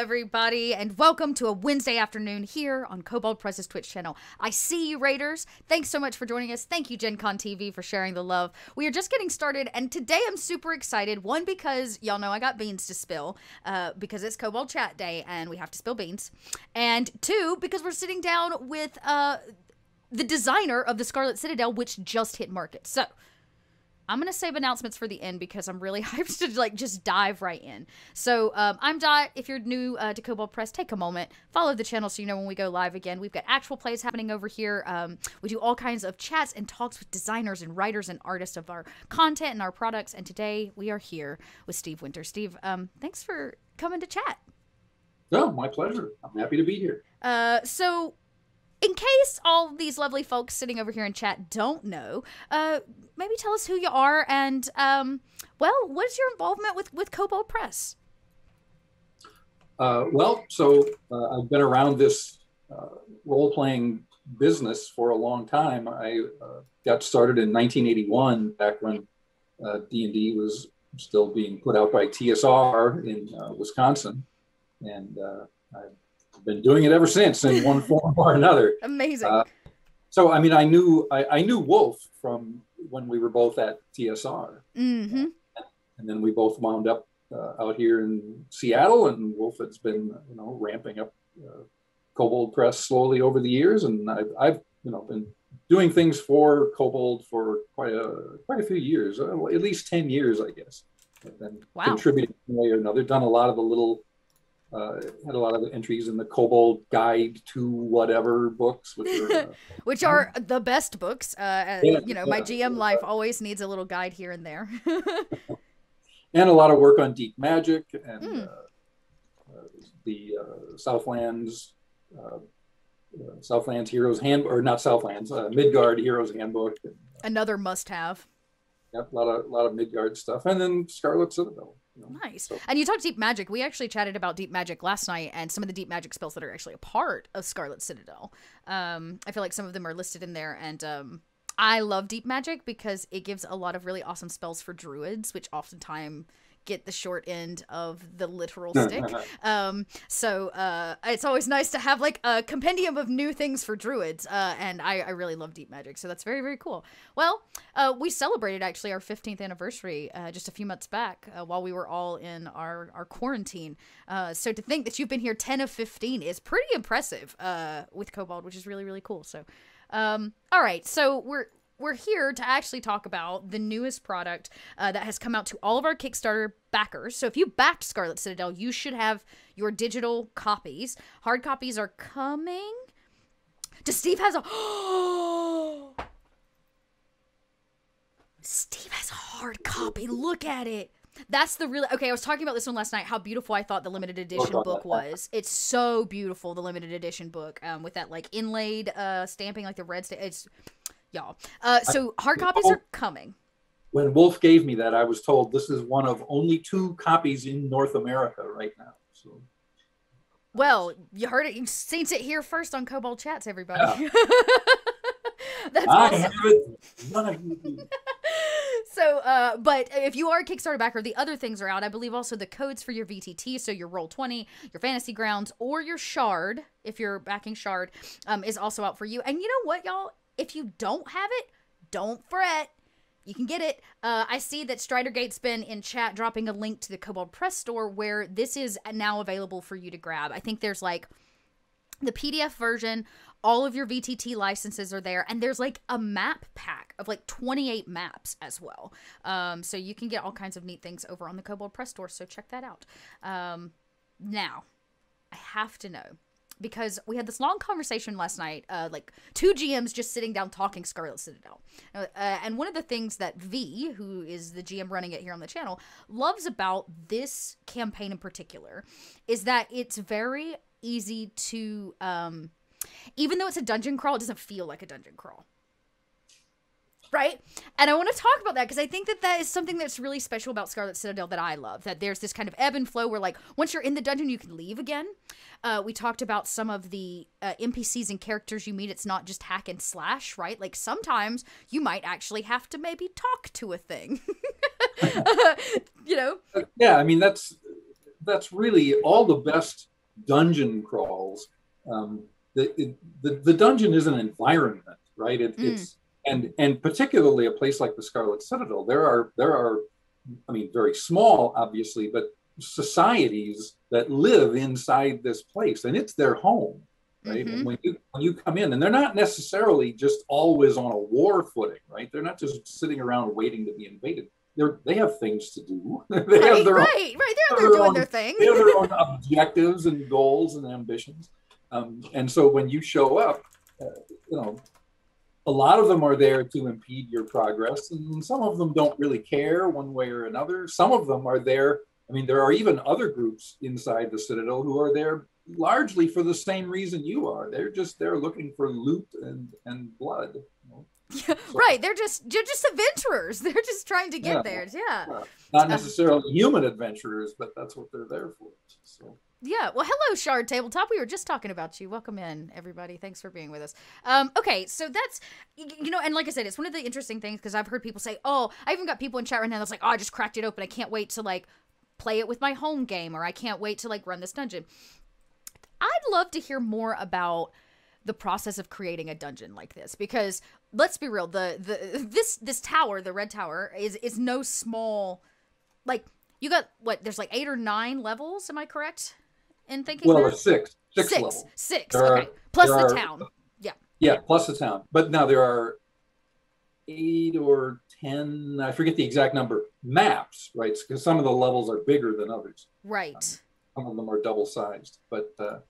everybody, and welcome to a Wednesday afternoon here on Kobold Press's Twitch channel. I see you, Raiders. Thanks so much for joining us. Thank you, Gen Con TV, for sharing the love. We are just getting started, and today I'm super excited. One, because y'all know I got beans to spill, uh, because it's Kobold Chat Day, and we have to spill beans. And two, because we're sitting down with uh, the designer of the Scarlet Citadel, which just hit market. So, I'm gonna save announcements for the end because I'm really hyped to like just dive right in. So um, I'm Dot. If you're new uh, to Kobold Press, take a moment, follow the channel so you know when we go live again. We've got actual plays happening over here. Um, we do all kinds of chats and talks with designers and writers and artists of our content and our products. And today we are here with Steve Winter. Steve, um, thanks for coming to chat. No, my pleasure. I'm happy to be here. Uh, so in case all these lovely folks sitting over here in chat don't know, uh, maybe tell us who you are and, um, well, what is your involvement with with Kobold Press? Uh, well, so uh, I've been around this uh, role playing business for a long time. I uh, got started in 1981, back when D&D uh, was still being put out by TSR in Wisconsin, and I've been doing it ever since in one form or another. Amazing. Uh, so, I mean, I knew I, I, knew Wolf from when we were both at TSR, mm-hmm. and then we both wound up uh, out here in Seattle, and Wolf has been you know ramping up uh, Kobold Press slowly over the years, and I've, I've you know been doing things for Kobold for quite a quite a few years, uh, at least ten years, I guess. I've been wow. contributing one way or another. Done a lot of the little uh, had a lot of entries in the Kobold Guide to whatever books, which are, uh, which are the best books. Uh, yeah, you know, my GM life always needs a little guide here and there. and a lot of work on Deep Magic and mm. the uh, Southlands. Southlands Heroes Hand or not Southlands, Midgard Heroes Handbook. Another must-have. Yep, a lot of a lot of Midgard stuff, and then Scarlet Citadel. Nice. So. And you talked deep magic. We actually chatted about deep magic last night and some of the deep magic spells that are actually a part of Scarlet Citadel. Um, I feel like some of them are listed in there and um, I love deep magic because it gives a lot of really awesome spells for druids, which oftentimes get the short end of the literal stick. um, so uh, it's always nice to have like a compendium of new things for druids, uh, and I, I, really love deep magic, so that's very very cool. Well, uh, we celebrated actually our 15th anniversary uh, just a few months back uh, while we were all in our our quarantine. Uh, so to think that you've been here 10 of 15 is pretty impressive with Kobold, which is really really cool. So. Um, all right, so we're we're here to actually talk about the newest product uh, that has come out to all of our Kickstarter backers. So if you backed Scarlet Citadel, you should have your digital copies. Hard copies are coming. Does Steve has a Steve has a hard copy. Look at it. That's the real okay. I was talking about this one last night. How beautiful I thought the limited edition book was. It's so beautiful. The limited edition book, um, with that like inlaid uh stamping, like the red. Sta- it's y'all. Uh, so hard copies are coming. When Wolf gave me that, I was told this is one of only two copies in North America right now. So. Well, you heard it. You've seen it here first on Kobold Chats, everybody. Yeah. That's I awesome. have it. None of you so, uh, but if you are a Kickstarter backer, the other things are out. I believe also the codes for your VTT, so your Roll20, your Fantasy Grounds, or your Shard, if you're backing Shard, um, is also out for you. And you know what, y'all? If you don't have it, don't fret. You can get it. Uh, I see that Stridergate's been in chat dropping a link to the Kobold Press store where this is now available for you to grab. I think there's like the PDF version, all of your VTT licenses are there, and there's like a map pack of like 28 maps as well. Um, so you can get all kinds of neat things over on the Kobold Press store. So check that out. Um, now, I have to know because we had this long conversation last night, uh, like two GMs just sitting down talking Scarlet Citadel. Uh, and one of the things that V, who is the GM running it here on the channel, loves about this campaign in particular is that it's very easy to, um, even though it's a dungeon crawl, it doesn't feel like a dungeon crawl right? And I want to talk about that because I think that that is something that's really special about Scarlet Citadel that I love. That there's this kind of ebb and flow where, like, once you're in the dungeon, you can leave again. Uh, we talked about some of the uh, NPCs and characters you meet. It's not just hack and slash, right? Like sometimes you might actually have to maybe talk to a thing. you know? Yeah, I mean that's that's really all the best dungeon crawls, um, the, the the dungeon is an environment, right? It, mm. It's and and particularly a place like the Scarlet Citadel, there are there are, I mean, very small, obviously, but societies that live inside this place, and it's their home, right? Mm-hmm. when you when you come in, and they're not necessarily just always on a war footing, right? They're not just sitting around waiting to be invaded. They're they have things to do. they right, have their right, own, right. They're, they're doing own, their thing. they have their own objectives and goals and ambitions. Um, and so when you show up, uh, you know, a lot of them are there to impede your progress, and some of them don't really care one way or another. Some of them are there. I mean, there are even other groups inside the Citadel who are there largely for the same reason you are. They're just they're looking for loot and and blood. Yeah, so, right. They're just they're just adventurers. They're just trying to get yeah, there. Yeah. Not necessarily uh, human adventurers, but that's what they're there for. So. Yeah. Well, hello, Shard Tabletop. We were just talking about you. Welcome in, everybody. Thanks for being with us. Um, okay, so that's you know, and like I said, it's one of the interesting things because I've heard people say, "Oh, I even got people in chat right now that's like, oh, I just cracked it open. I can't wait to like play it with my home game, or I can't wait to like run this dungeon." I'd love to hear more about the process of creating a dungeon like this because let's be real the the this this tower the red tower is is no small like you got what there's like eight or nine levels am i correct in thinking? Well, six, six, six levels. Six. There okay. Are, plus the are, town. Yeah. Yeah, plus the town. But now there are eight or ten. I forget the exact number. Maps, right? Because some of the levels are bigger than others. Right. Um, some of them are double sized, but uh,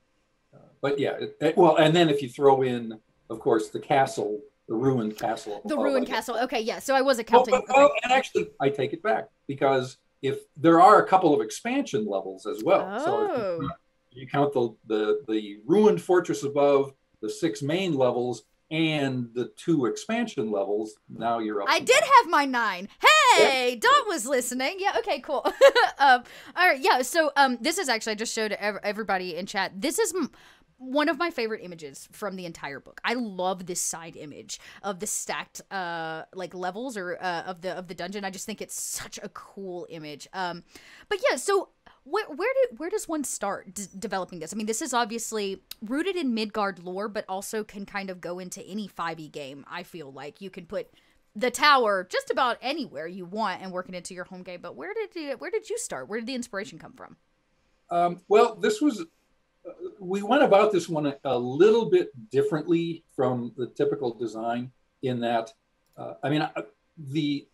uh, but yeah. It, it, well, and then if you throw in, of course, the castle, the ruined castle. The ruined castle. Okay, yeah. So I was accounting. Oh, okay. and actually, I take it back because if there are a couple of expansion levels as well. Oh. So you count the, the, the ruined fortress above, the six main levels, and the two expansion levels. Now you're up. I did have my nine. Hey, yep. Dot was listening. Yeah. Okay. Cool. um, all right. Yeah. So um, this is actually I just showed everybody in chat. This is one of my favorite images from the entire book. I love this side image of the stacked uh like levels or uh, of the of the dungeon. I just think it's such a cool image. Um, but yeah. So where where do where does one start d- developing this? I mean, this is obviously rooted in Midgard lore, but also can kind of go into any 5e game. I feel like you can put the tower just about anywhere you want and work it into your home game. But where did you, where did you start? Where did the inspiration come from? Um, well, this was uh, we went about this one a, a, little bit differently from the typical design in that uh, I mean the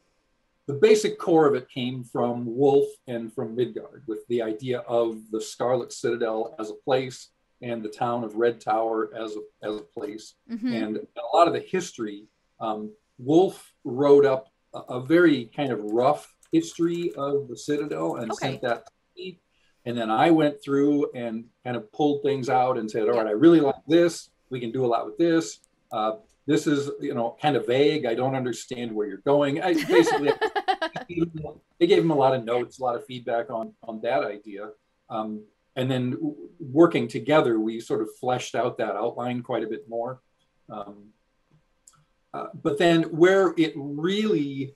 the basic core of it came from Wolf and from Midgard, with the idea of the Scarlet Citadel as a place and the town of Red Tower as a, as a place. Mm-hmm. And a lot of the history, um, Wolf wrote up a, a, very kind of rough history of the Citadel and okay. sent that to me. And then I went through and kind of pulled things out and said, all right, I really like this. We can do a lot with this. Uh, this is you know kind of vague. I don't understand where you're going. I basically they gave him a lot of notes a lot of feedback on on that idea. Um, and then working together we sort of fleshed out that outline quite a bit more. Um, uh, but then where it really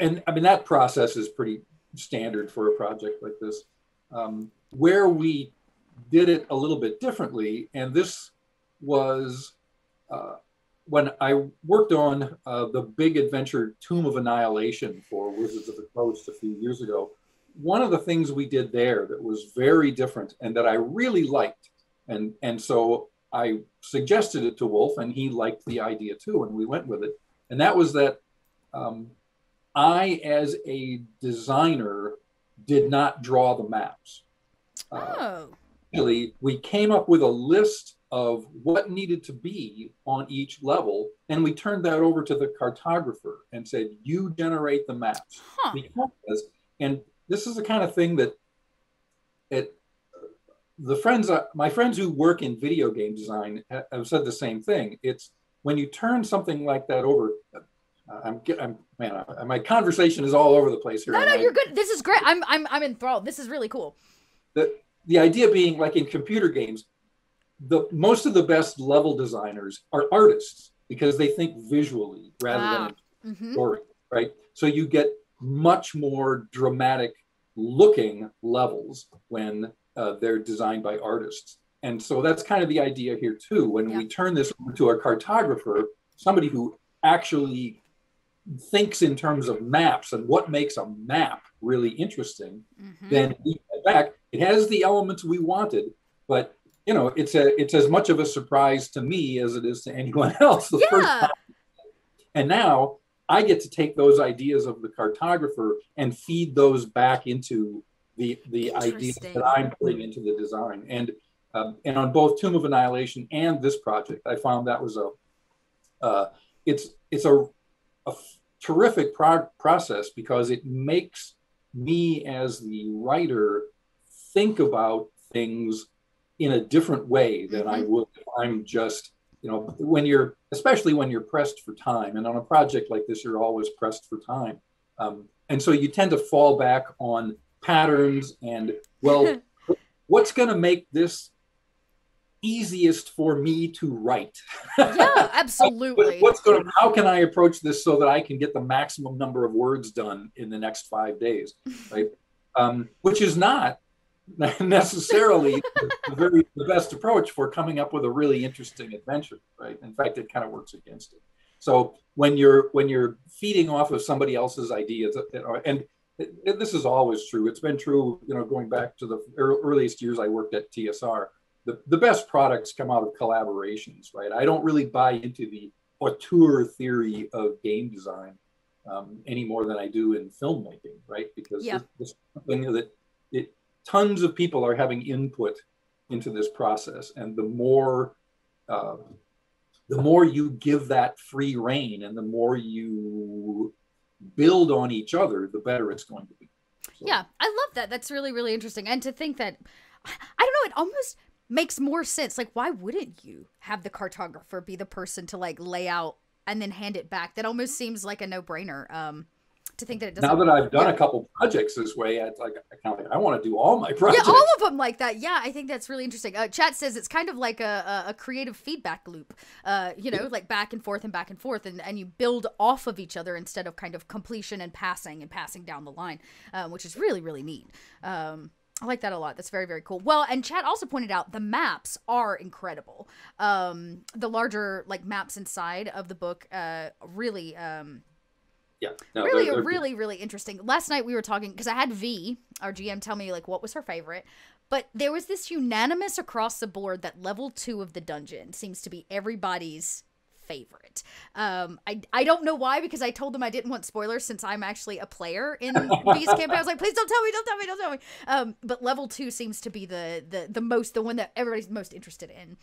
and i mean that process is pretty standard for a project like this. Um, where we did it a little bit differently and this was uh, when I worked on uh, the big adventure Tomb of Annihilation for Wizards of the Coast a few years ago, one of the things we did there that was very different and that I really liked, and and so I suggested it to Wolf, and he liked the idea too, and we went with it. And that was that um, I, as a designer, did not draw the maps. Uh, oh. Really, we came up with a list of what needed to be on each level. And we turned that over to the cartographer and said, you generate the maps. Huh. Because, and this is the kind of thing that it, the friends, uh, my friends who work in video game design have said the same thing. It's when you turn something like that over, uh, I'm, I'm, man, uh, my conversation is all over the place here. No, no, you're good. This is great. I'm, I'm, I'm enthralled. This is really cool. The, the idea being like in computer games, the most of the best level designers are artists because they think visually rather wow. than mm-hmm. story, right? So you get much more dramatic looking levels when uh, they're designed by artists. and so that's kind of the idea here too. When Yeah. we turn this to a cartographer, somebody who actually thinks in terms of maps and what makes a map really interesting, Mhm. then we back. It has the elements we wanted, but you know, it's a it's as much of a surprise to me as it is to anyone else. The first time. And now I get to take those ideas of the cartographer and feed those back into the the ideas that I'm putting into the design. And um, and on both Tomb of Annihilation and this project, I found that was a uh, it's it's a, a terrific pro- process because it makes me as the writer think about things in a different way than I Mhm. would if I'm just you know when you're especially when you're pressed for time and on a project like this you're always pressed for time um, and so you tend to fall back on patterns and well what's going to make this easiest for me to write yeah, absolutely. what's going to how can i approach this so that i can get the maximum number of words done in the next five days right um, which is not necessarily the very the best approach for coming up with a really interesting adventure right? In fact it kind of works against it. So when you're when you're feeding off of somebody else's ideas uh, and this is always true. It's been true you know going back to the earliest years i worked at tsr the, the best products come out of collaborations right? I don't really buy into the auteur theory of game design um, any more than i do in filmmaking right? Because Yeah. this, this thing that it tons of people are having input into this process and the more uh, the more you give that free reign and the more you build on each other the better it's going to be So- Yeah, I love that. That's really, really interesting. And to think that, I don't know, it almost makes more sense. Like, why wouldn't you have the cartographer be the person to like lay out and then hand it back? That almost seems like a no brainer. Um, to think that it doesn't. now that i've done yeah. a couple projects this way i like i kind of like i want to do all my projects. yeah, all of them like that. Yeah, I think that's really interesting. Uh, chat says it's kind of like a, a, creative feedback loop. Uh, you know, like back and forth and back and forth, and, and you build off of each other instead of kind of completion and passing and passing down the line, um, which is really really neat. Um, I like that a lot. That's very very cool. Well, and Chad also pointed out the maps are incredible. Um, the larger like maps inside of the book, uh, really. Um, yeah. No, really they're- they're- really really interesting. Last night we were talking because i had v our gm tell me like what was her favorite but there was this unanimous across the board that level two of the dungeon seems to be everybody's favorite. Um i i don't know why because i told them i didn't want spoilers since i'm actually a player in these campaign i was like please don't tell me don't tell me don't tell me. Um but level two seems to be the the the most the one that everybody's most interested in.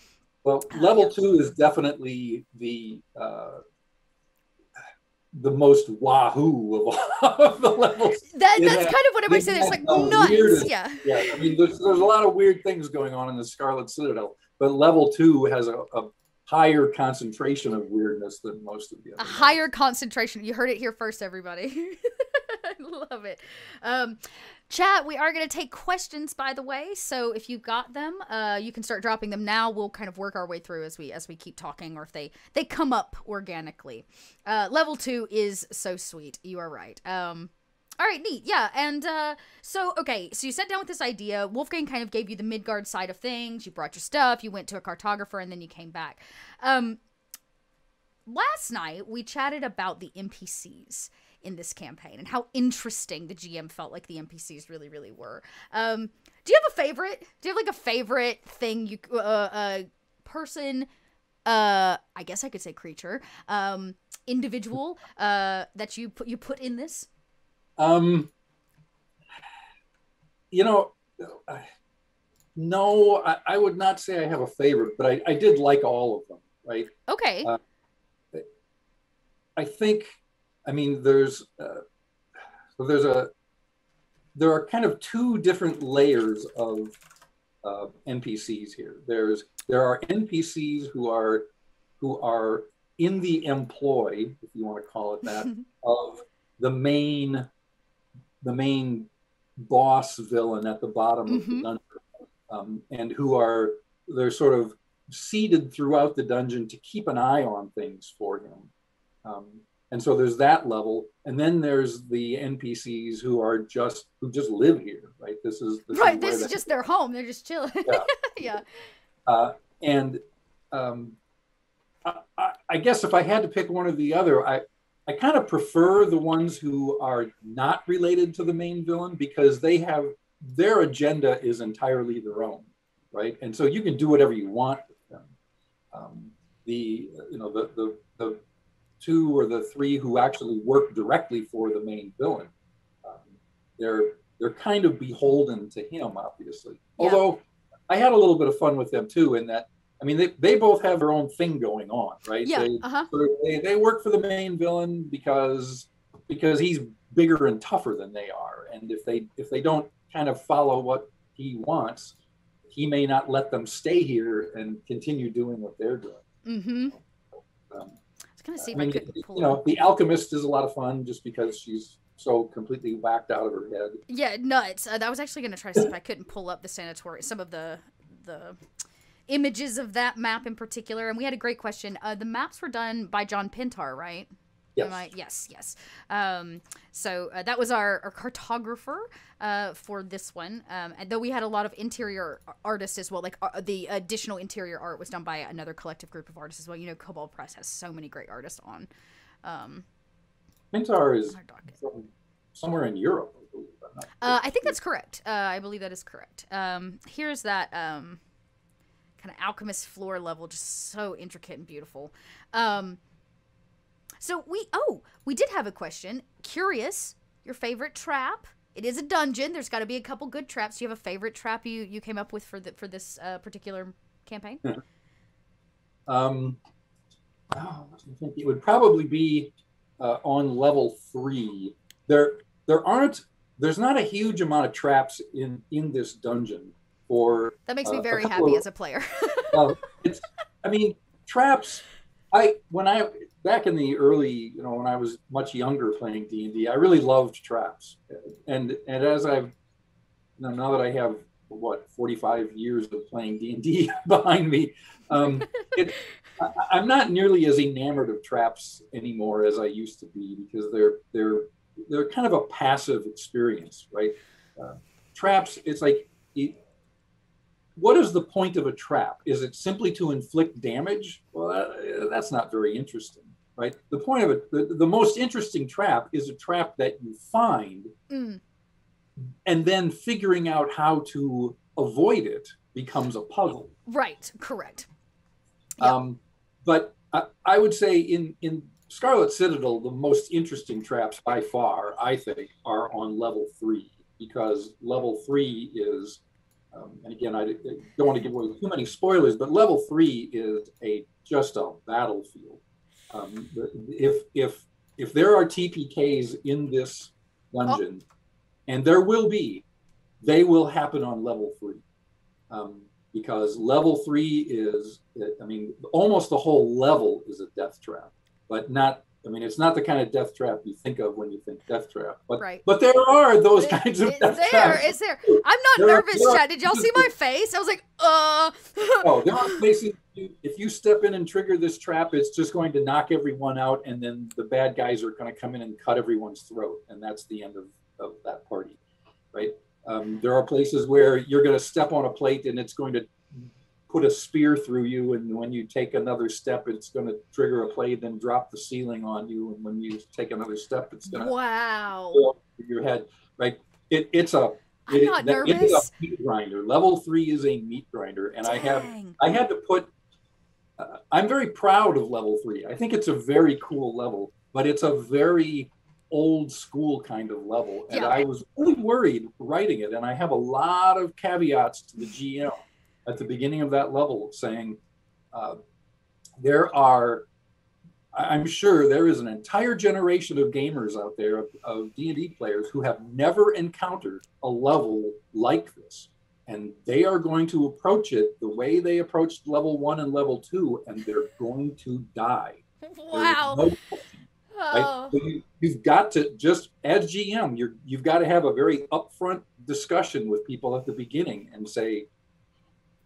Well, Uh, level yeah. two is definitely the uh, the most wahoo of all of the levels. that that's kind of what everybody it said it's like nuts weirdest- yeah Yeah, I mean, there's, there's a lot of weird things going on in the Scarlet Citadel, but level two has a, a higher concentration of weirdness than most of the other. a higher concentration. You heard it here first, everybody. I love it. Um, chat, we are going to take questions, by the way. So if you got them, uh, you can start dropping them now. We'll kind of work our way through as we as we keep talking, or if they they come up organically. Uh, level two is so sweet. You are right. Um, all right, neat. Yeah, and uh, so okay, so you sat down with this idea. Wolfgang kind of gave you the Midgard side of things. You brought your stuff. You went to a cartographer, and then you came back. Um, last night we chatted about the NPCs in this campaign and how interesting the GM felt like the NPCs really, really were. Um, do you have a favorite? Do you have like a favorite thing you uh, uh person? Uh, I guess I could say creature, um, individual, uh, that you put you put in this. Um, you know, I- no, I, I would not say I have a favorite, but I, I did like all of them. Right. Okay. Uh, I think, I mean, there's uh, there's a there are kind of two different layers of uh, NPCs here. There's there are NPCs who are who are in the employ, if you want to call it that, of the main the main boss villain at the bottom of the Mhm. dungeon, um, and who are they're sort of seated throughout the dungeon to keep an eye on things for him. Um, and so there's that level, and then there's the NPCs who are just who just live here, right? This is this right. is This is just their home. They're just chilling. Yeah. yeah. Uh, and um, I, I, guess if I had to pick one or the other, I, I kind of prefer the ones who are not related to the main villain because they have their agenda is entirely their own, right? And so you can do whatever you want with them. Um, the you know the, the the two or the three who actually work directly for the main villain, um, they're they're kind of beholden to him, obviously. Yeah. Although I had a little bit of fun with them too, in that I mean, they, they both have their own thing going on, right? Yeah. They, uh-huh. they, they work for the main villain because because he's bigger and tougher than they are, and if they if they don't kind of follow what he wants, he may not let them stay here and continue doing what they're doing. Mm-hmm. Um, gonna see if I, mean, I could pull. You know, the alchemist is a lot of fun just because she's so completely whacked out of her head. Yeah, nuts. Uh, I was actually gonna try to see if I couldn't pull up the sanatorium, some of the the images of that map in particular. And we had a great question. Uh, the maps were done by John Pintar, right? Yes. I, yes, yes. Um, so uh, that was our, our cartographer uh, for this one. Um, and though we had a lot of interior artists as well, like uh, the additional interior art was done by another collective group of artists as well. You know, Kobold Press has so many great artists on. Um, Pintar is somewhere in Europe. I believe. Uh, I think that's correct. Uh, I believe that is correct. Um, here's that. Um, kind of alchemist floor level, just so intricate and beautiful. So we oh we did have a question. Curious, your favorite trap? It is a dungeon. There's got to be a couple good traps. Do you have a favorite trap you you came up with for the for this uh, particular campaign? um, oh, I think it would probably be uh, on level three. There there aren't there's not a huge amount of traps in in this dungeon Or that makes me uh, very happy of, as a player. well, it's I mean traps. I when I back in the early you know when I was much younger playing D and D, I really loved traps, and and as I've you know, now that I have what 45 years of playing D and D behind me, um, it, I, am not nearly as enamored of traps anymore as I used to be because they're they're they're kind of a passive experience, right? Uh, traps, it's like what is the point of a trap? Is it simply to inflict damage? Well, that, that's not very interesting, right? The point of it, the, the most interesting trap is a trap that you find mm. and then figuring out how to avoid it becomes a puzzle. Right, correct. Yep. Um, but I, I would say in, in Scarlet Citadel, the most interesting traps by far, I think, are on level three because level three is um, and again, I don't want to give away too many spoilers, but level three is a just a battlefield. Um, if if if there are TPKs in this dungeon, oh. and there will be, they will happen on level three, um, because level three is, I mean, almost the whole level is a death trap, but not I mean, it's not the kind of death trap you think of when you think death trap, but right. but there are those it, kinds of death there, traps. It's there. I'm not there nervous, are, Chad. Did y'all see my face? I was like, uh. oh, there are places. If you step in and trigger this trap, it's just going to knock everyone out, and then the bad guys are going to come in and cut everyone's throat, and that's the end of, of that party, right? Um, there are places where you're going to step on a plate and it's going to put a spear through you, and when you take another step, it's going to trigger a plate and drop the ceiling on you. And when you take another step, it's going to wow your head. Right? It, it's a I'm it, not nervous. It is a meat grinder. Level three is a meat grinder, and Dang. I have I had to put. Uh, I'm very proud of level three. I think it's a very cool level, but it's a very old school kind of level, and yeah. I was really worried writing it. And I have a lot of caveats to the GM at the beginning of that level saying uh, there are i'm sure there is an entire generation of gamers out there of, of d&d players who have never encountered a level like this. And they are going to approach it the way they approached level one and level two and they're going to die. Wow. no Oh. You, have got to just as GM, you're you've got to have a very upfront discussion with people at the beginning and say,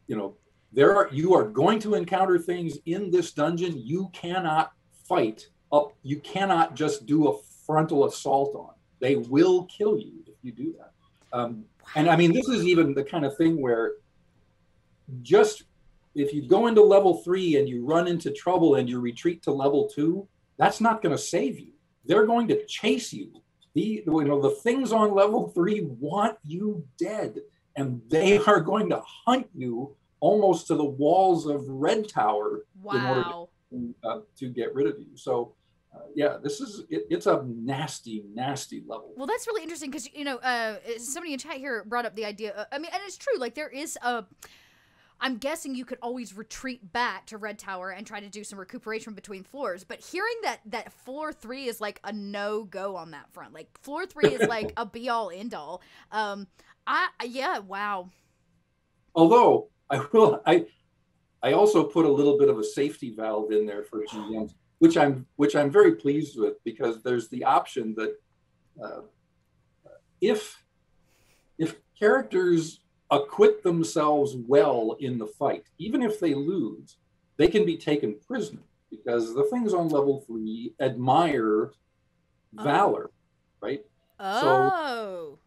you know, there are you are going to encounter things in this dungeon you cannot fight up. You cannot just do a frontal assault on. They will kill you if you do that. Um, and I mean, this is even the kind of thing where just if you go into level three and you run into trouble and you retreat to level two, that's not going to save you. They're going to chase you. The you know the things on level three want you dead, and they are going to hunt you almost to the walls of Red Tower wow. in order to, uh, to get rid of you. So uh, yeah, this is it, it's a nasty, nasty level. Well, that's really interesting because you know uh, somebody in chat here brought up the idea. Uh, I mean, and it's true. Like there is a. I'm guessing you could always retreat back to Red Tower and try to do some recuperation between floors. But hearing that that floor three is like a no go on that front. Like floor three is like a be all end all. Um, I yeah, wow. Although I will, I I also put a little bit of a safety valve in there for GMs which I'm which I'm very pleased with because there's the option that uh, if if characters acquit themselves well in the fight, even if they lose, they can be taken prisoner because the things on level three admire valor, right? Oh. So,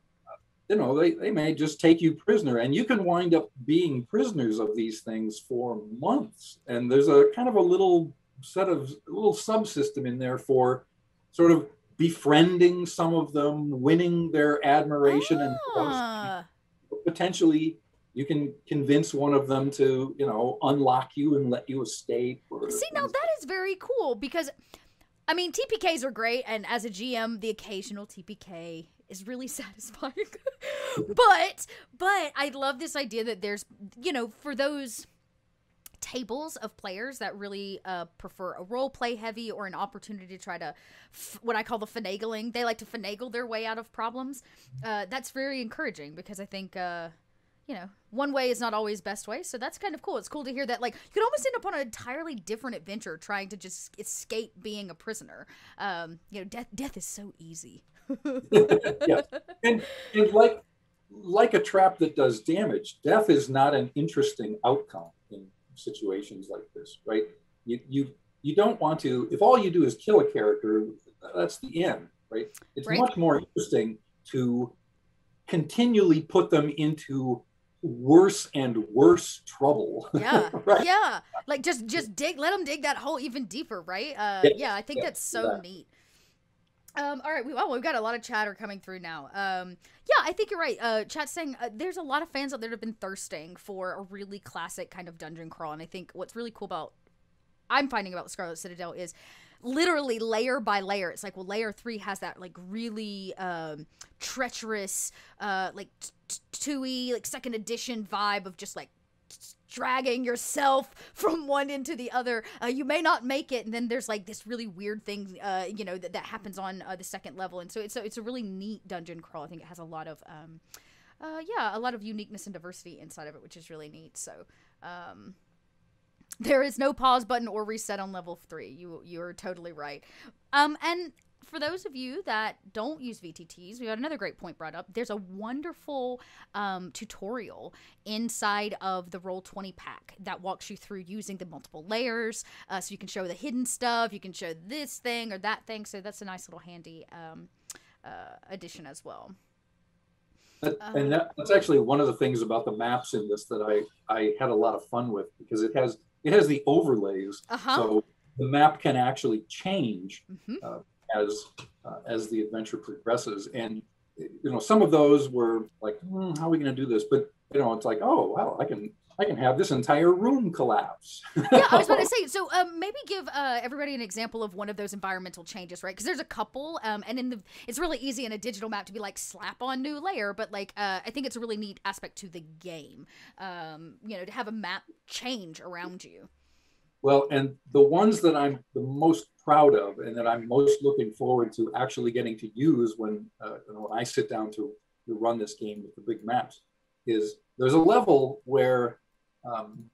you know, they, they may just take you prisoner and you can wind up being prisoners of these things for months. And there's a kind of a little set of a little subsystem in there for sort of befriending some of them, winning their admiration, ah. and potentially you can convince one of them to, you know, unlock you and let you escape. Or, See, now that is very cool because, I mean, TPKs are great, and as a GM, the occasional TPK is really satisfying. but, but I love this idea that there's, you know, for those tables of players that really uh, prefer a role play heavy or an opportunity to try to what I call the finagling. They like to finagle their way out of problems. Uh, that's very encouraging because I think. Uh, you know, one way is not always best way, so that's kind of cool. It's cool to hear that like you could almost end up on an entirely different adventure trying to just escape being a prisoner. Um, you know, death death is so easy. yeah, and, and like like a trap that does damage, death is not an interesting outcome in situations like this, right? You you you don't want to. If all you do is kill a character, that's the end, right? It's right. much more interesting to continually put them into worse and worse trouble. Yeah, right? yeah. Like just just dig, let them dig that hole even deeper, right? Uh, yeah, yeah I think yeah, that's so neat. Um, all right, we, well, we've got a lot of chatter coming through now. Um, yeah, I think you're right. Uh, chat's saying uh, there's a lot of fans out there that have been thirsting for a really classic kind of dungeon crawl, and I think what's really cool about I'm finding about the Scarlet Citadel is literally layer by layer. It's like well, layer three has that like really um, treacherous, uh, like two like second edition vibe of just like dragging yourself from one into the other. Uh, you may not make it, and then there's like this really weird thing, uh, you know, that, that happens on uh, the second level, and so it's a, it's a really neat dungeon crawl. I think it has a lot of, um, uh, yeah, a lot of uniqueness and diversity inside of it, which is really neat. So, um, there is no pause button or reset on level three. You you're totally right. Um, and for those of you that don't use VTTs, we got another great point brought up. There's a wonderful um, tutorial inside of the Roll20 pack that walks you through using the multiple layers. Uh, so you can show the hidden stuff, you can show this thing or that thing. So that's a nice little handy um, uh, addition as well. That, and that, that's actually one of the things about the maps in this that I, I had a lot of fun with because it has it has the overlays. Uh-huh. So the map can actually change mm-hmm. uh, as uh, as the adventure progresses. And you know, some of those were like, hmm, how are we going to do this? But you know, it's like, oh wow, I can I can have this entire room collapse. yeah, I was about to say. So um, maybe give uh, everybody an example of one of those environmental changes, right? Because there's a couple, um, and in the it's really easy in a digital map to be like slap on new layer, but like uh, I think it's a really neat aspect to the game. Um, you know, to have a map change around you. Well, and the ones that I'm the most proud of and that I'm most looking forward to actually getting to use when, uh, when I sit down to, to run this game with the big maps is there's a level where um,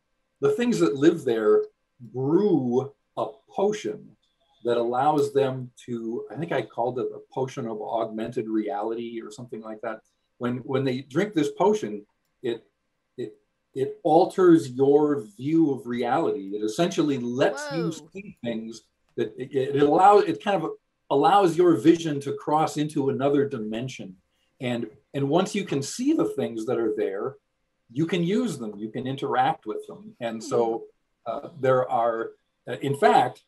the things that live there brew a potion that allows them to, I think I called it a potion of augmented reality or something like that. When, when they drink this potion, it it alters your view of reality. It essentially lets Whoa. you see things that it, it allows it kind of allows your vision to cross into another dimension. And and once you can see the things that are there, you can use them, you can interact with them. And so uh, there are, uh, in fact,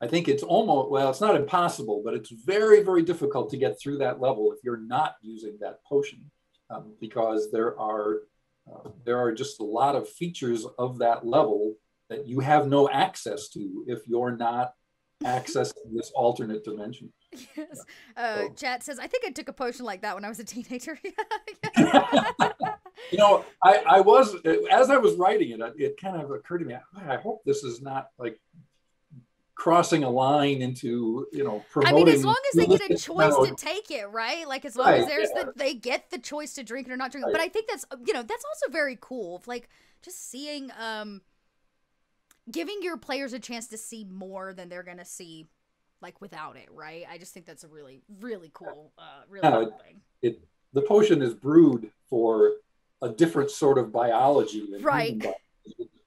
I think it's almost, well, it's not impossible, but it's very, very difficult to get through that level if you're not using that potion um, because there are, uh, there are just a lot of features of that level that you have no access to if you're not accessing this alternate dimension. Yes. Uh, so. Chat says, I think I took a potion like that when I was a teenager. you know, I, I was, as I was writing it, it kind of occurred to me, I hope this is not like crossing a line into you know promoting. I mean, as long as they get a choice to take it, right? Like as long right, as there's yeah. the they get the choice to drink it or not drink it. Right. But I think that's you know that's also very cool. Like just seeing um giving your players a chance to see more than they're gonna see like without it, right? I just think that's a really, really cool, uh, really yeah, cool thing. It, the potion is brewed for a different sort of biology than right.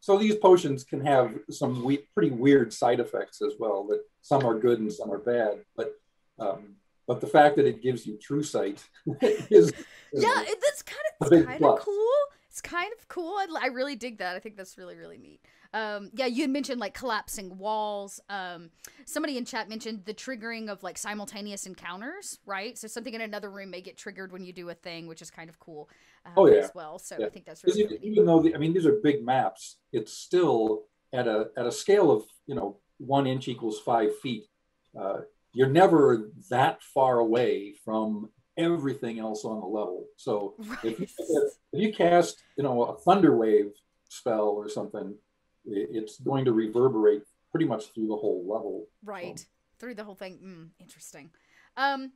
So these potions can have some we- pretty weird side effects as well. That some are good and some are bad, but um, but the fact that it gives you true sight is, is yeah, that's kind of kind of cool. It's kind of cool. I, I really dig that. I think that's really really neat. Um, yeah, you had mentioned like collapsing walls. Um, somebody in chat mentioned the triggering of like simultaneous encounters, right? So something in another room may get triggered when you do a thing, which is kind of cool. Um, oh yeah, as well. So yeah. I think that's really, even, even though the, I mean these are big maps, it's still at a at a scale of you know one inch equals five feet. Uh, you're never that far away from everything else on the level. So right. if, you, if you cast you know a thunder wave spell or something it's going to reverberate pretty much through the whole level. Right. So. Through the whole thing. Mm, interesting. Um,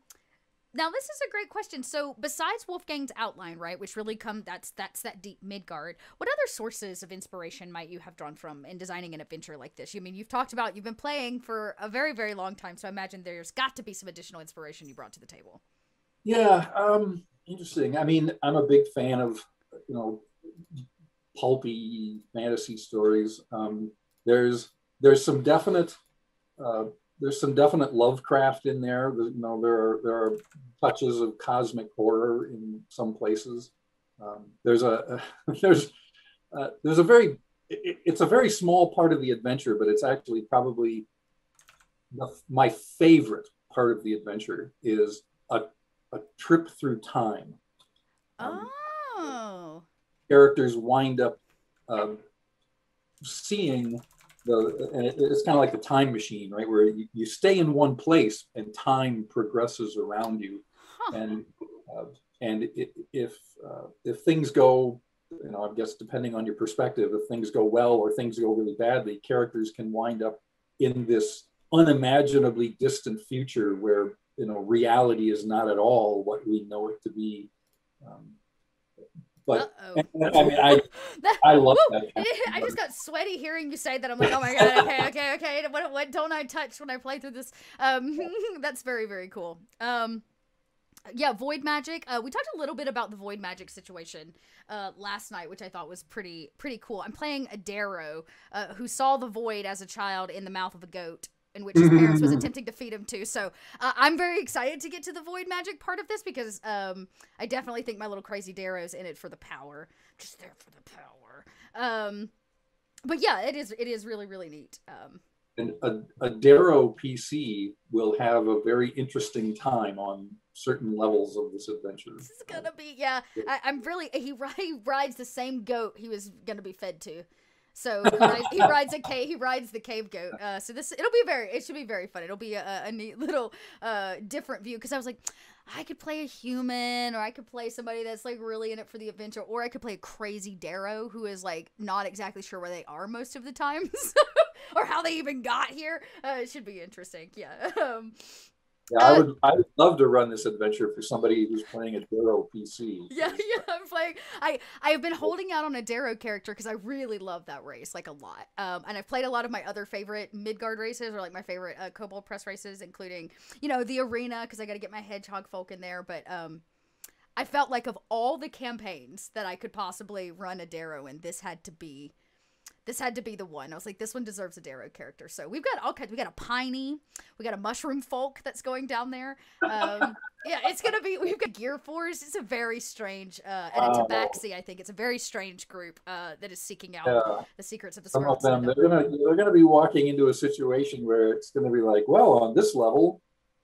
now this is a great question. So besides Wolfgang's outline, right, which really come that's that's that deep Midgard. What other sources of inspiration might you have drawn from in designing an adventure like this? You I mean you've talked about you've been playing for a very very long time, so I imagine there's got to be some additional inspiration you brought to the table. Yeah, um, interesting. I mean, I'm a big fan of you know pulpy fantasy stories. Um, there's there's some definite uh, there's some definite Lovecraft in there. You know, there are there are touches of cosmic horror in some places. Um, there's a there's uh, there's a very it, it's a very small part of the adventure, but it's actually probably the, my favorite part of the adventure is a, a trip through time. Um, oh characters wind up um, seeing the, and it, it's kind of like the time machine, right? Where you, you, stay in one place and time progresses around you. Huh. And, uh, and it, if, uh, if things go, you know, I guess depending on your perspective, if things go well or things go really badly, characters can wind up in this unimaginably distant future where, you know, reality is not at all what we know it to be. Um, but I mean, I that, I love that. I just got sweaty hearing you say that. I'm like, oh my god, okay, okay, okay. What, what don't I touch when I play through this? Um, that's very, very cool. Um, yeah, void magic. Uh, we talked a little bit about the void magic situation uh, last night, which I thought was pretty pretty cool. I'm playing a derro uh, who saw the void as a child in the mouth of a goat in which his parents was attempting to feed him to. So uh, I'm very excited to get to the void magic part of this because um, I definitely think my little crazy derro's in it for the power, just there for the power. Um, but yeah, it is it is really really neat. Um, and a, a Darrow PC will have a very interesting time on certain levels of this adventure. This is gonna be yeah. I, am really he, he rides the same goat he was gonna be fed to. So he rides, he rides a cave. He rides the cave goat. Uh, so this it'll be very. It should be very fun. It'll be a, a neat little uh, different view because I was like, I could play a human, or I could play somebody that's like really in it for the adventure, or I could play a crazy derro who is like not exactly sure where they are most of the times, or how they even got here. Uh, it should be interesting. Yeah. Um, yeah, I uh, would. I would love to run this adventure for somebody who's playing a derro PC. Yeah, yeah, I'm playing. I I have been holding out on a derro character because I really love that race like a lot. Um, and I've played a lot of my other favorite Midgard races or like my favorite uh, Kobold Press races, including you know the erina because I got to get my Hedgehog folk in there. But um, I felt like of all the campaigns that I could possibly run a derro in, this had to be this had to be the one. I was like, this one deserves a derro character. So we've got all kinds. We got a piney, we got a mushroom folk that's going down there. Um, yeah, it's gonna be. We've got gearforged. It's a very strange, uh, and a Oh. Tabaxi. I think it's a very strange group uh, that is seeking out Yeah. the secrets of the Some of them, they're gonna they're gonna be walking into a situation where it's gonna be like, well, on this level,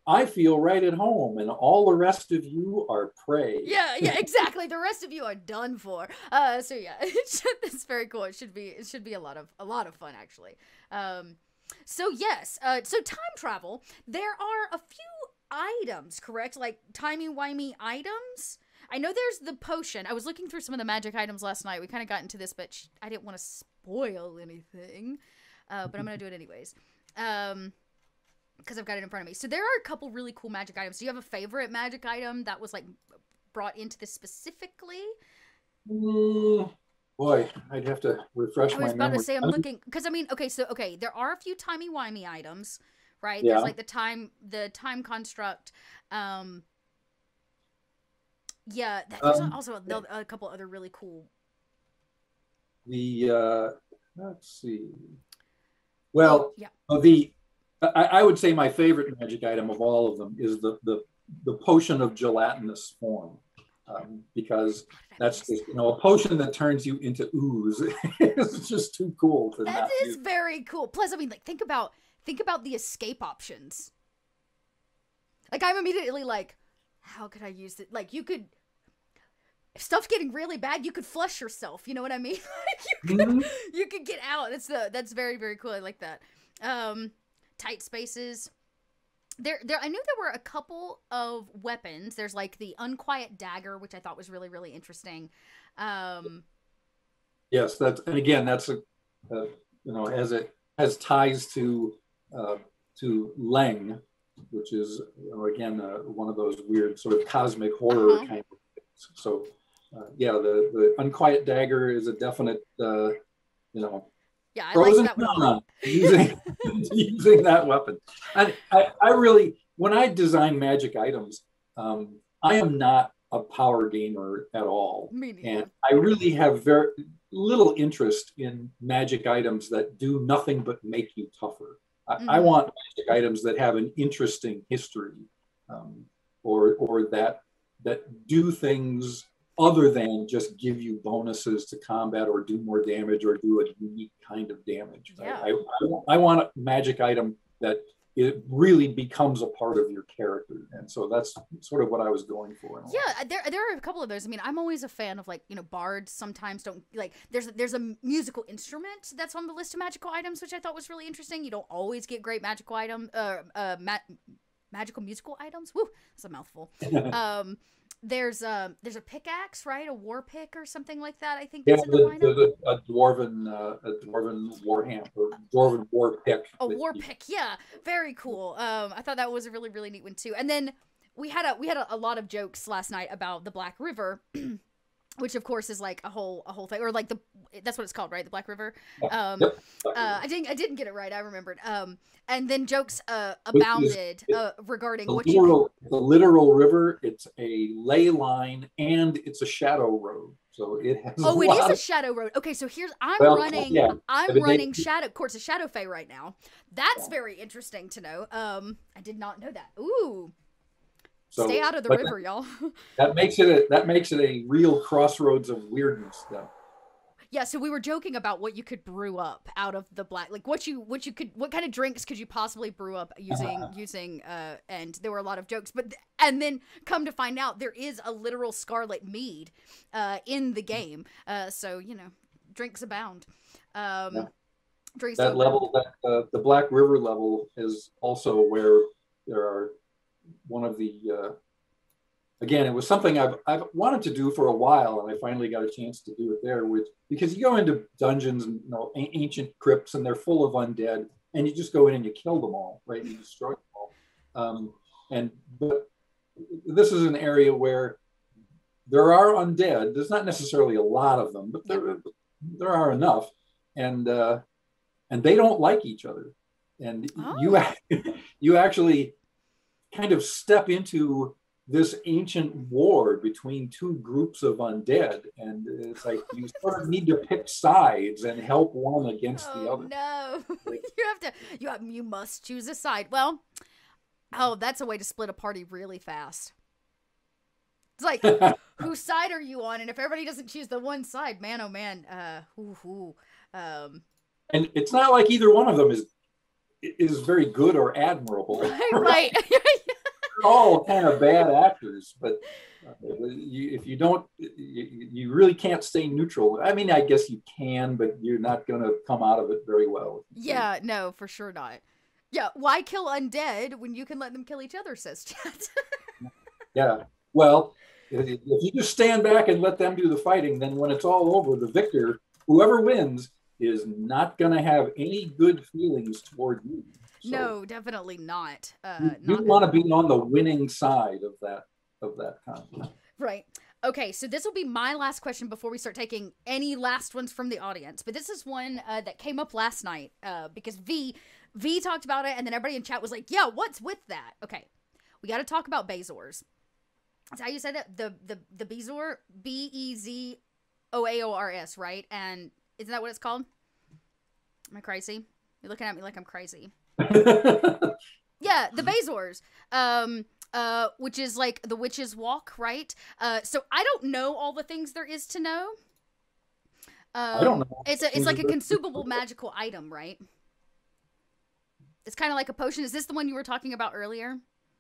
I feel right at home, and all the rest of you are prey. Yeah, yeah, exactly. the rest of you are done for. Uh, so yeah, it it's very cool. It should be it should be a lot of a lot of fun actually. Um, so yes, uh, so time travel. There are a few items, correct? Like timey wimey items. I know there's the potion. I was looking through some of the magic items last night. We kind of got into this, but sh- I didn't want to spoil anything. Uh, but I'm gonna do it anyways. Um, because I've got it in front of me. So there are a couple really cool magic items. Do you have a favorite magic item that was like brought into this specifically? Mm, boy, I'd have to refresh I my was about memory. to say I'm looking because I mean, okay, so okay, there are a few timey wimey items, right? Yeah. There's like the time, the time construct. Um, yeah, there's Um, also a, a couple other really cool. the uh, let's see. Well, yeah, the I, I would say my favorite magic item of all of them is the the, the potion of gelatinous form, um, because that's just, you know a potion that turns you into ooze is just too cool to that is use. very cool. Plus, I mean, like think about think about the escape options. Like I'm immediately like, how could I use it? Like you could. If stuff's getting really bad, you could flush yourself. You know what I mean? You could, Mhm. you could get out. That's the that's very very cool. I like that. Um, tight spaces. There, there. I knew there were a couple of weapons. There's like the unquiet dagger, which I thought was really really interesting. Um, Yes, that's and again that's a, a you know as it has ties to uh, to Leng, which is you know, again uh, one of those weird sort of cosmic horror Uh-huh. kind of things. So uh, yeah, the the unquiet dagger is a definite uh, you know yeah, I pros like that using using that weapon. And I, I really when I design magic items, um, I am not a power gamer at all. And I really have very little interest in magic items that do nothing but make you tougher. I, I Mhm. want magic items that have an interesting history, um, or or that that do things other than just give you bonuses to combat or do more damage or do a unique kind of damage. I- Yeah. I, I, want- I want a magic item that it really becomes a part of your character, and so that's sort of what I was going for. in a lot. Yeah, there there are a couple of those. I mean, I'm always a fan of like you know bards. Sometimes don't like there's there's a musical instrument that's on the list of magical items, which I thought was really interesting. You don't always get great magical item uh uh ma- magical musical items. Woo, that's a mouthful. um, there's a there's a pickaxe, right? A war pick or something like that. I think Yeah, the, the, the, a dwarven, uh, a dwarven warhammer, or dwarven war pick. A war pick, yeah, very cool. Um, I thought that was a really really neat one too. And then we had a we had a, a lot of jokes last night about the Black River, which of course is like a whole a whole thing, or like the that's what it's called, right? The Black River. Um, Yep. uh, I didn't I didn't get it right. I remembered. Um, and then jokes uh abounded uh regarding the what you. literal, the literal river. It's a ley line and it's a shadow road. So it has. Oh, a it is a shadow road. Okay, so here's I'm Well, running. yeah. I'm I mean, they- running shadow courts of Shadowfey right now. That's Yeah. very interesting to know. Um, I did not know that. Ooh, so, stay out of the river, y'all. That makes it a that makes it a real crossroads of weirdness. Though. Yeah, so we were joking about what you could brew up out of the black, like what you what you could what kind of drinks could you possibly brew up using using uh and there were a lot of jokes, but and then come to find out there is a literal scarlet mead uh in the game. Uh so, you know, drinks abound. Um Yeah. drinks That abound. level, that uh, the Black River level, is also where there are one of the. Uh, again, it was something I've I've wanted to do for a while, and I finally got a chance to do it there. With because you go into dungeons and you know ancient crypts, and they're full of undead, and you just go in and you kill them all, right? You destroy them all. Um, and but this is an area where there are undead. There's not necessarily a lot of them, but there there are enough, and uh, and they don't like each other, and you Oh. ac- you actually kind of step into this ancient war between two groups of undead, and it's like you sort of need to pick sides and help one against oh, the other. No, you have to. You have, you must choose a side. Well, oh, that's a way to split a party really fast. It's like, whose side are you on? And if everybody doesn't choose the one side, man, oh man, uh, ooh, ooh, um, and it's not like either one of them is is very good or admirable. right, right. They're all kind of bad actors, but uh, you, if you don't, you, you really can't stay neutral. I mean, I guess you can, but you're not going to come out of it very well. yeah, no, for sure not. Yeah, why kill undead when you can let them kill each other? Says Chat. yeah, well, if you just stand back and let them do the fighting, then when it's all over, the victor, whoever wins, is not going to have any good feelings toward you. So no, definitely not. Uh, you, you want to be on the winning side of that of that conflict. Right. Okay, so this will be my last question before we start taking any last ones from the audience. But this is one uh, that came up last night uh, because V V talked about it, and then everybody in chat was like, "Yeah, what's with that?" Okay, we got to talk about Bezoars. That's how you say that the the the Bezor B E Z O A O R S, right? And isn't that what it's called? Am I crazy? You're looking at me like I'm crazy. yeah, the Bezoars. Um, uh, which is like the witch's walk, right? Uh, so I don't know all the things there is to know. Um, I don't know. It's a, it's like a consumable magical item, right? It's kind of like a potion. Is this the one you were talking about earlier?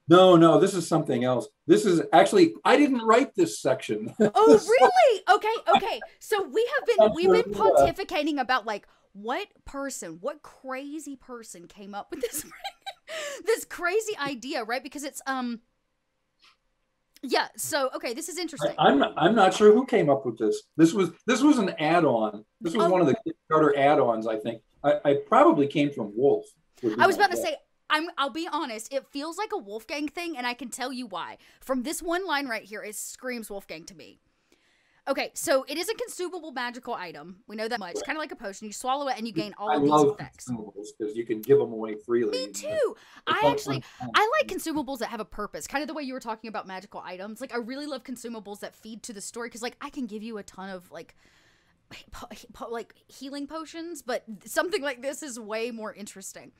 No, no, this is something else. This is actually I didn't write this section. Oh, really? Okay, okay. So we have been we've been pontificating about like what person, what crazy person came up with this this crazy idea, right? Because it's um yeah, so okay, this is interesting. I, am not, I'm not sure who came up with this. This was this was an add-on. This was um, one of the Kickstarter add-ons, I think. I, I probably came from Wolf. I was about to say I'm I'll be honest, it feels like a Wolfgang thing, and I can tell you why. From this one line right here, it screams Wolfgang to me. Okay, so it is a consumable magical item. We know that much. Kind of like a potion. You swallow it and you gain all I of these effects. because you can give them away freely. Me too. I actually I like consumables that have a purpose. Kind of the way you were talking about magical items. Like I really love consumables that feed to the story because like I can give you a ton of like like healing potions, but something like this is way more interesting.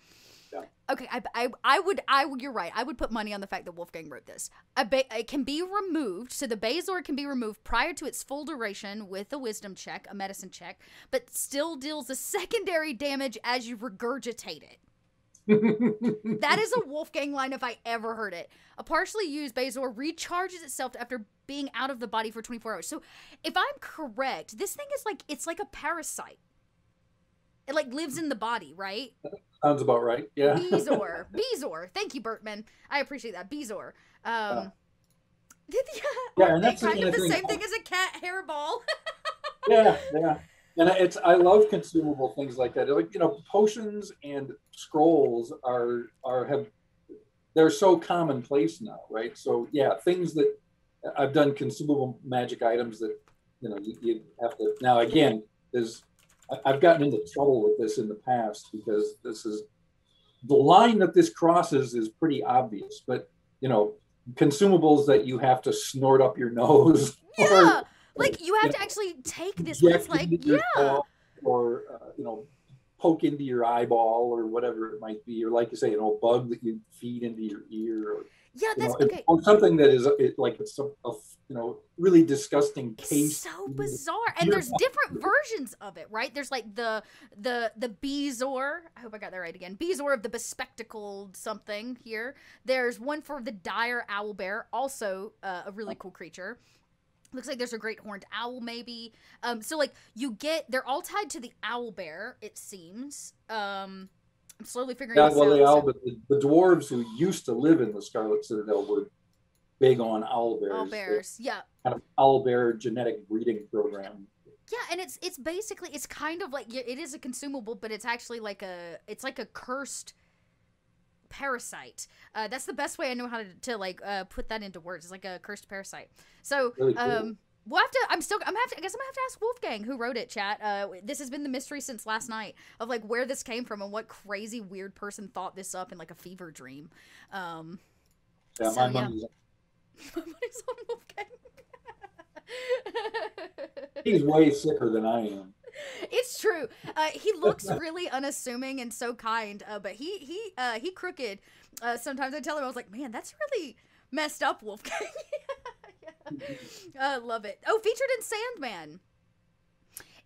Okay, I, I, I would, I, you're right. I would put money on the fact that Wolfgang wrote this. Ba- it can be removed, so the Bezoar can be removed prior to its full duration with a wisdom check, a medicine check, but still deals a secondary damage as you regurgitate it. that is a Wolfgang line if I ever heard it. A partially used Bezoar recharges itself after being out of the body for 24 hours. So, if I'm correct, this thing is like it's like a parasite. It like lives in the body, right? Sounds about right. Yeah. Bezoar. Bezoar. Thank you, Bertman. I appreciate that. Bezoar. Um, yeah. yeah, and that's kind of the same thing as a cat hairball. yeah, yeah. And it's I love consumable things like that. Like you know, potions and scrolls are are have they're so commonplace now, right? So yeah, things that I've done consumable magic items that you know you, you have to now again there's I've gotten into trouble with this in the past because this is the line that this crosses is pretty obvious, but you know, consumables that you have to snort up your nose. Yeah, or, like you have to actually take this. It's like yeah, or uh, you know, poke into your eyeball or whatever it might be, or like you say, you know, a bug that you feed into your ear. Or, yeah, that's know, okay. Or something that is it, like it's a, a, you know really disgusting case. so bizarre, and there's different versions of it, right? There's like the the the Bezoar. I hope I got that right again. Bezoar of the bespectacled something here. There's one for the dire owl bear, also uh, a really cool creature. Looks like there's a great horned owl, maybe. Um, so like you get, they're all tied to the owl bear. It seems. Um, I'm slowly figuring. Yeah, well, out, the, owl, so. the, the dwarves who used to live in the Scarlet Citadel were big on owl bears. Owl bears, yeah. Kind of owl bear genetic breeding program. Yeah, and it's it's basically it's kind of like it is a consumable, but it's actually like a it's like a cursed parasite. Uh, that's the best way I know how to, to like uh, put that into words. It's like a cursed parasite. So really cool. um, we'll have to. I'm still. I'm have to. I guess I'm gonna have to ask Wolfgang who wrote it. Chat. Uh, this has been the mystery since last night of like where this came from and what crazy weird person thought this up in like a fever dream. Um, yeah, so, my yeah. money's My money's on Wolfgang. He's way sicker than I am. It's true. Uh, he looks really unassuming and so kind, uh, but he he uh, he crooked. Uh, sometimes I tell him I was like, man, that's really messed up, Wolfgang. I love it. Oh, featured in Sandman.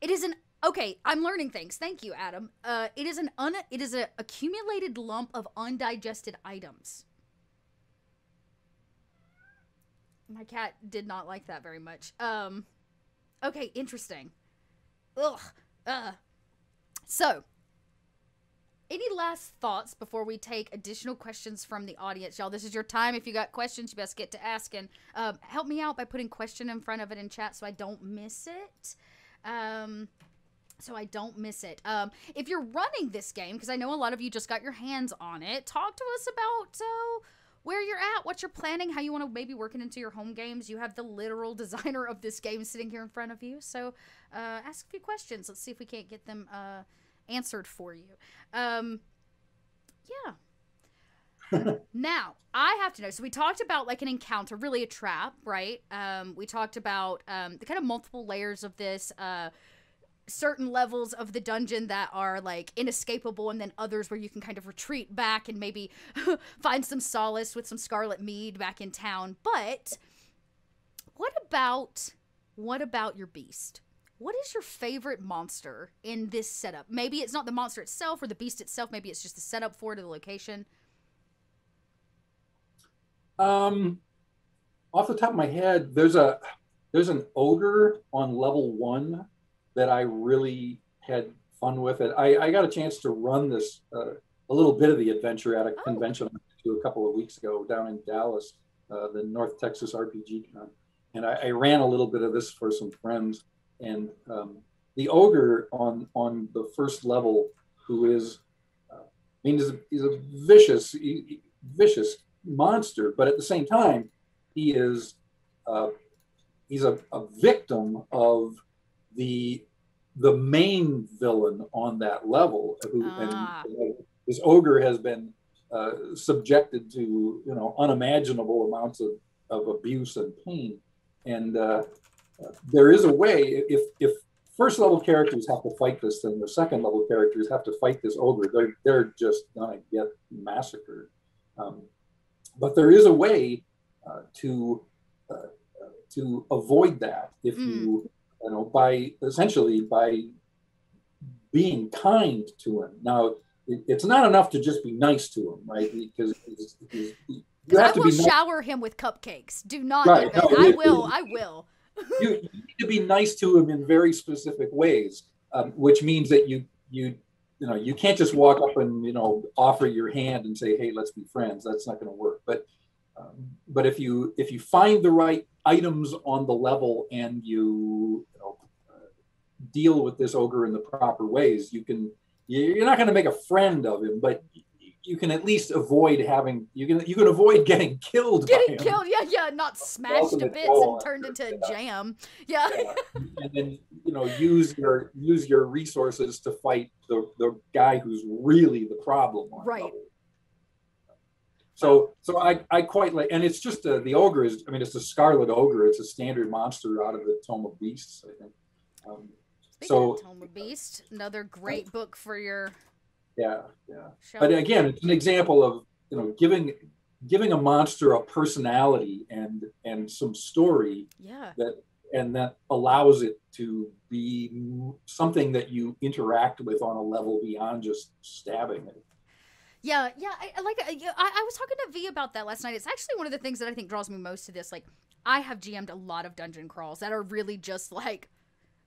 It is an okay. I'm learning things. Thank you, Adam. Uh, it is an un. It is an accumulated lump of undigested items. My cat did not like that very much. Um, okay, interesting. Ugh. Uh. So, any last thoughts before we take additional questions from the audience, y'all? This is your time. If you got questions, you best get to asking. Um, help me out by putting question in front of it in chat so I don't miss it. Um, so I don't miss it. Um, if you're running this game, because I know a lot of you just got your hands on it, talk to us about uh, where you're at, what you're planning, how you want to maybe work it into your home games. You have the literal designer of this game sitting here in front of you. So uh, ask a few questions. Let's see if we can't get them uh, answered for you. Um, yeah. now I have to know. So we talked about like an encounter, really a trap, right? Um, we talked about um, the kind of multiple layers of this. Uh, certain levels of the dungeon that are like inescapable and then others where you can kind of retreat back and maybe find some solace with some scarlet mead back in town but what about what about your beast what is your favorite monster in this setup maybe it's not the monster itself or the beast itself maybe it's just the setup for it or the location um off the top of my head there's a there's an ogre on level one that I really had fun with it. I, I got a chance to run this uh, a little bit of the adventure at a oh. convention to a couple of weeks ago down in Dallas, uh, the North Texas RPG Con, and I, I, ran a little bit of this for some friends. And um, the ogre on on the first level, who is, uh, I mean, he's a, a vicious, he, vicious monster, but at the same time, he is uh, he's a, a victim of the the main villain on that level, who ah. and this ogre has been uh, subjected to you know unimaginable amounts of, of abuse and pain, and uh, there is a way if if first level characters have to fight this, then the second level characters have to fight this ogre. They're they're just gonna get massacred. Um, but there is a way uh, to uh, to avoid that if mm. you you know, by essentially by being kind to him. Now, it, it's not enough to just be nice to him, right? Because you have I to will be shower him with cupcakes. Do not. Right. No, I will. I will. You, you, need to be nice to him in very specific ways, um, which means that you you you know you can't just walk up and you know offer your hand and say, "Hey, let's be friends." That's not going to work. But um, but if you if you find the right items on the level and you, you know, uh, deal with this ogre in the proper ways, you can. You're not going to make a friend of him, but you can at least avoid having you can you can avoid getting killed. Getting killed, yeah, yeah, not smashed to bits and turned into yeah. jam. Yeah. yeah. and then you know use your use your resources to fight the the guy who's really the problem. right. Level. So, so I, I quite like, and it's just a, the ogre is, I mean, it's a scarlet ogre. It's a standard monster out of the Tome of Beasts, I think. Um, so, Tome of Beast, another great book for your. Yeah, yeah. But again, it's an example of you know giving giving a monster a personality and and some story. Yeah. That and that allows it to be something that you interact with on a level beyond just stabbing it. Yeah, yeah, I, I like. Uh, I, I was talking to V about that last night. It's actually one of the things that I think draws me most to this. Like, I have GM'd a lot of dungeon crawls that are really just like,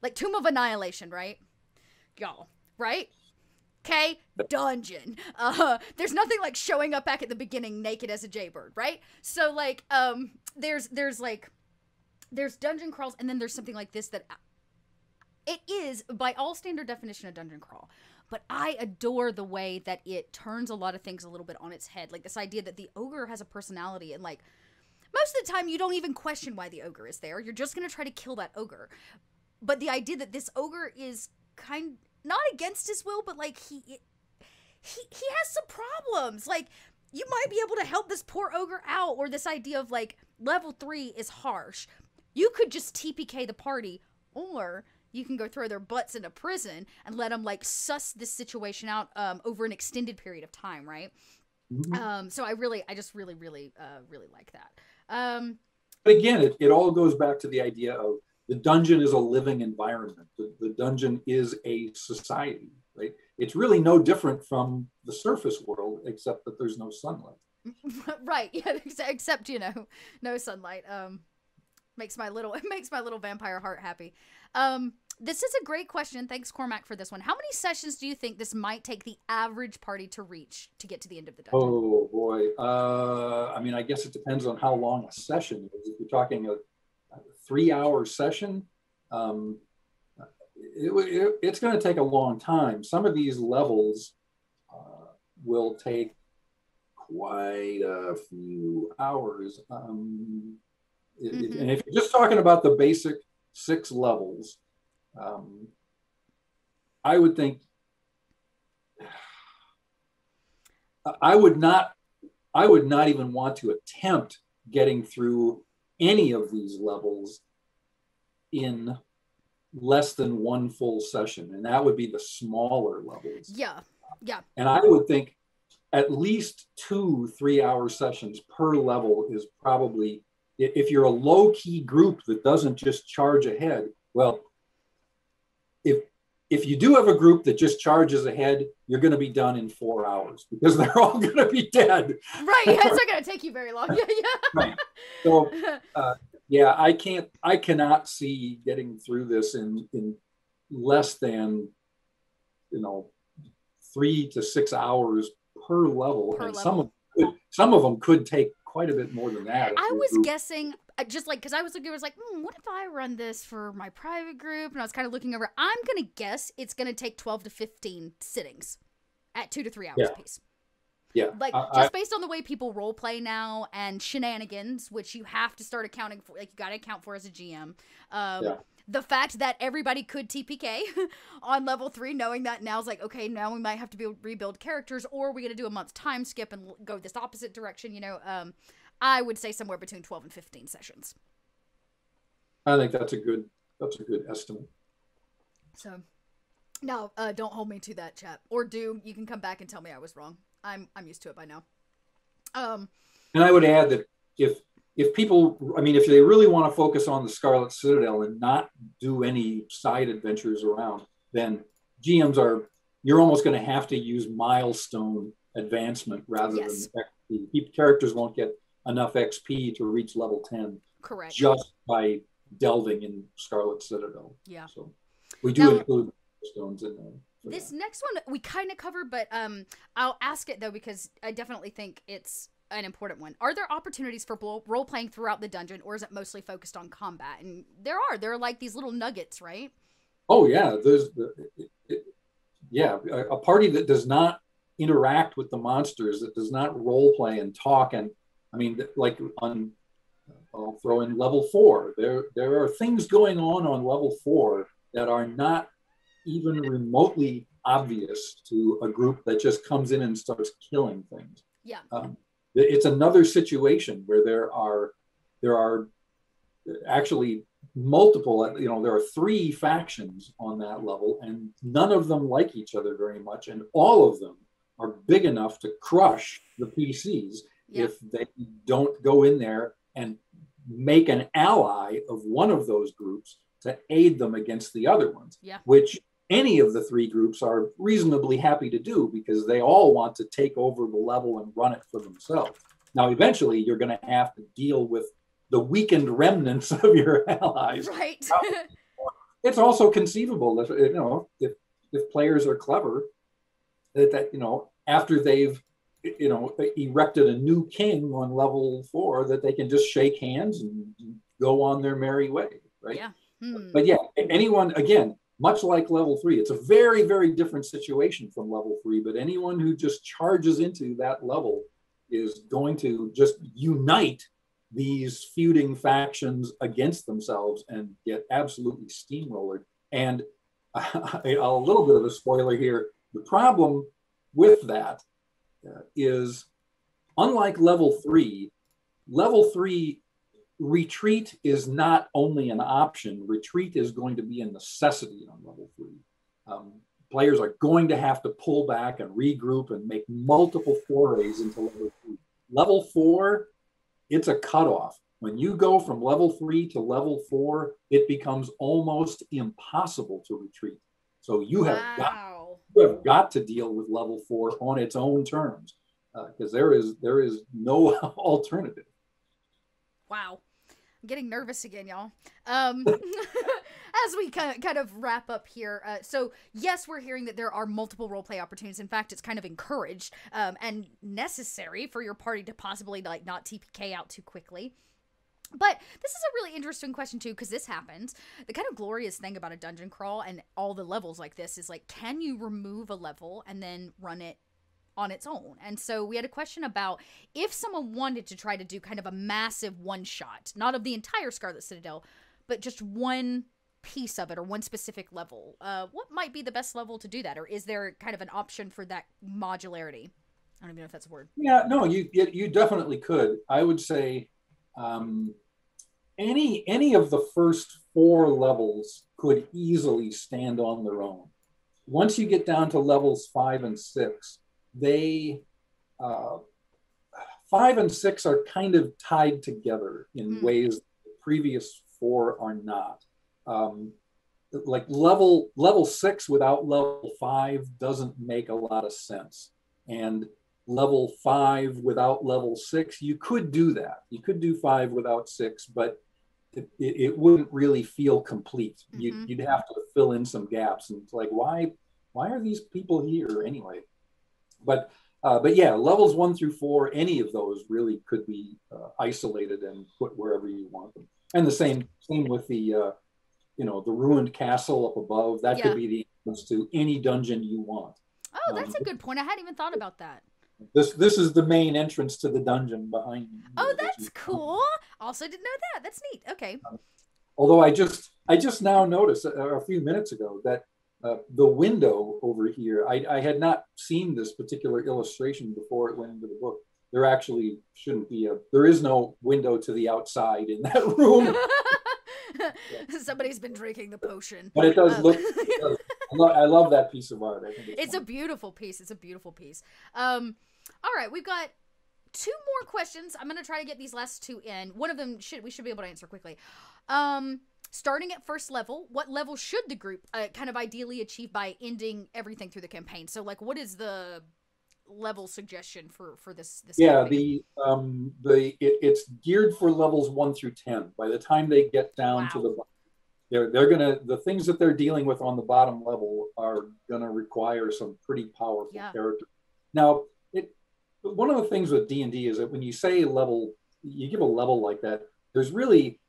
like Tomb of Annihilation, right? Y'all, right? Okay, dungeon. Uh, there's nothing like showing up back at the beginning naked as a jaybird, right? So like, um, there's there's like, there's dungeon crawls, and then there's something like this that it is by all standard definition a dungeon crawl but I adore the way that it turns a lot of things a little bit on its head. Like this idea that the ogre has a personality and like most of the time you don't even question why the ogre is there. You're just going to try to kill that ogre. But the idea that this ogre is kind not against his will, but like he he he has some problems. Like you might be able to help this poor ogre out or this idea of like level three is harsh. You could just TPK the party, or you can go throw their butts into prison and let them like suss this situation out um, over an extended period of time, right? Mm-hmm. Um, so I really, I just really, really, uh, really like that. Um, but again, it, it all goes back to the idea of the dungeon is a living environment. The, the dungeon is a society, right? It's really no different from the surface world, except that there's no sunlight. right. Yeah. Except you know, no sunlight. Um, makes my little it makes my little vampire heart happy. Um, this is a great question. Thanks, Cormac, for this one. How many sessions do you think this might take the average party to reach to get to the end of the dungeon? Oh boy. Uh, I mean, I guess it depends on how long a session is. If you're talking a, a three-hour session, um, it, it, it's going to take a long time. Some of these levels uh, will take quite a few hours. Um, mm-hmm. And if you're just talking about the basic six levels, um, I would think I would not I would not even want to attempt getting through any of these levels in less than one full session and that would be the smaller levels. Yeah yeah. And i would think at least two three hour sessions per level is probably if you're a low key group that doesn't just charge ahead well if if you do have a group that just charges ahead, you're going to be done in four hours because they're all going to be dead. Right. Yeah, it's not going to take you very long. Yeah. yeah. Right. So, uh, yeah, I can't, I cannot see getting through this in in less than, you know, three to six hours per level, per and level. some of some of them could take quite a bit more than that. I was group. Guessing just like because I was looking, I was like, hmm, what if I run this for my private group? And I was kind of looking over. I'm gonna guess it's gonna take 12 to 15 sittings at two to three hours yeah. piece. Yeah, like just I, based on the way people role play now and shenanigans, which you have to start accounting for, like you got to account for as a GM. Um, yeah. The fact that everybody could TPK on level three, knowing that now's like, okay, now we might have to be rebuild characters, or we're gonna do a month time skip and go this opposite direction. You know, um, I would say somewhere between 12 and 15 sessions. I think that's a good that's a good estimate. So, no, uh, don't hold me to that, chat. Or do you can come back and tell me I was wrong. I'm I'm used to it by now. Um, and I would add that if if people, I mean, if they really want to focus on the Scarlet Citadel and not do any side adventures around, then GMs are you're almost going to have to use milestone advancement rather yes. than. Characters won't get enough XP to reach level 10. Correct. Just by delving in Scarlet Citadel. Yeah. So we do now, include stones in there. This that. next one we kind of covered, but um, I'll ask it though because I definitely think it's an important one. Are there opportunities for role playing throughout the dungeon, or is it mostly focused on combat? And there are. There are like these little nuggets, right? Oh yeah, there's the, it, it, yeah a, a party that does not interact with the monsters, that does not role play and talk and I mean, like on, I'll throw in level four. There, there are things going on on level four that are not even remotely obvious to a group that just comes in and starts killing things. Yeah. Um, it's another situation where there are, there are actually multiple, you know, there are three factions on that level and none of them like each other very much. And all of them are big enough to crush the PCs yeah. if they don't go in there and make an ally of one of those groups to aid them against the other ones, yeah. which any of the three groups are reasonably happy to do because they all want to take over the level and run it for themselves. Now, eventually, you're going to have to deal with the weakened remnants of your allies. Right. it's also conceivable that you know if if players are clever, that, that you know after they've you know, erected a new king on level four that they can just shake hands and go on their merry way, right? Yeah. Hmm. But yeah, anyone again, much like level three, it's a very, very different situation from level three. But anyone who just charges into that level is going to just unite these feuding factions against themselves and get absolutely steamrollered. And a little bit of a spoiler here: the problem with that uh, is unlike level three, level three retreat is not only an option, retreat is going to be a necessity on level three. Um, players are going to have to pull back and regroup and make multiple forays into level three. Level four, it's a cutoff. When you go from level three to level four, it becomes almost impossible to retreat. So you have wow. got you have got to deal with level four on its own terms because uh, there is there is no alternative. Wow. I'm getting nervous again, y'all. Um, as we kind of wrap up here, uh, so yes, we're hearing that there are multiple role play opportunities. In fact, it's kind of encouraged um, and necessary for your party to possibly like not TPK out too quickly. But this is a really interesting question too, because this happens. The kind of glorious thing about a dungeon crawl and all the levels like this is like, can you remove a level and then run it on its own. And so we had a question about if someone wanted to try to do kind of a massive one shot, not of the entire Scarlet Citadel, but just one piece of it or one specific level. Uh, what might be the best level to do that? Or is there kind of an option for that modularity? I don't even know if that's a word. Yeah, no, you you definitely could. I would say um, any any of the first four levels could easily stand on their own. Once you get down to levels five and six, they uh, five and six are kind of tied together in mm. ways the previous four are not. Um, like level level six without level five doesn't make a lot of sense, and level five without level six, you could do that. You could do five without six, but it, it, wouldn't really feel complete. Mm-hmm. You'd, you'd have to fill in some gaps, and it's like why why are these people here anyway? But uh, but yeah, levels one through four, any of those really could be uh, isolated and put wherever you want them. And the same same with the uh, you know the ruined castle up above. That yeah. could be the entrance to any dungeon you want. Oh, that's um, a good point. I hadn't even thought about that. This this is the main entrance to the dungeon behind me. Oh, that's cool. Also didn't know that. That's neat. Okay. Um, although I just I just now noticed a, a few minutes ago that uh, the window over here, I, I, had not seen this particular illustration before it went into the book. There actually shouldn't be a, there is no window to the outside in that room. Somebody's been drinking the potion. But it does um, look, it does, I, love, I, love, that piece of art. I think it's, it's a beautiful piece. It's a beautiful piece. Um, all right, we've got two more questions. I'm going to try to get these last two in. One of them should, we should be able to answer quickly. Um, starting at first level, what level should the group uh, kind of ideally achieve by ending everything through the campaign? So, like, what is the level suggestion for for this? this yeah, campaign? the um the it, it's geared for levels one through ten. By the time they get down wow. to the they're they're gonna the things that they're dealing with on the bottom level are gonna require some pretty powerful yeah. characters. Now, one of the things with D and D is that when you say level, you give a level like that. There's really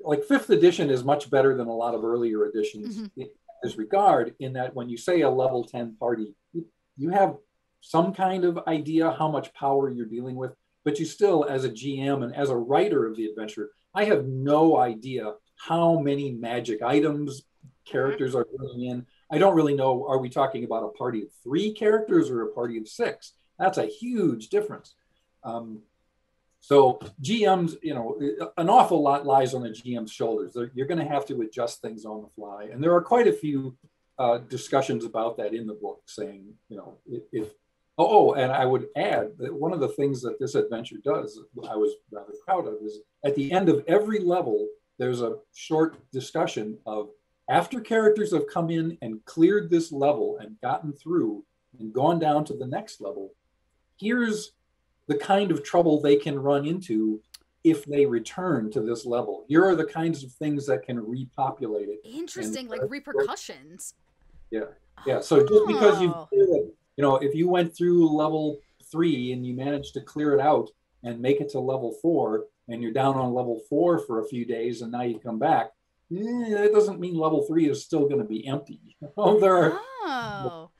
like fifth edition is much better than a lot of earlier editions mm-hmm. in this regard in that when you say a level 10 party you, you have some kind of idea how much power you're dealing with but you still as a gm and as a writer of the adventure i have no idea how many magic items characters are bringing in i don't really know are we talking about a party of three characters or a party of six that's a huge difference um, so GMs, you know, an awful lot lies on the GM's shoulders. You're going to have to adjust things on the fly, and there are quite a few uh, discussions about that in the book, saying, you know, if, oh, oh, and I would add that one of the things that this adventure does, I was rather proud of, is at the end of every level, there's a short discussion of after characters have come in and cleared this level and gotten through and gone down to the next level, here's the kind of trouble they can run into if they return to this level. Here are the kinds of things that can repopulate it. Interesting, and, like uh, repercussions. Yeah, yeah. So just because you, oh. you know, if you went through level three and you managed to clear it out and make it to level four, and you're down on level four for a few days, and now you come back, eh, that doesn't mean level three is still going to be empty. oh, there are. Oh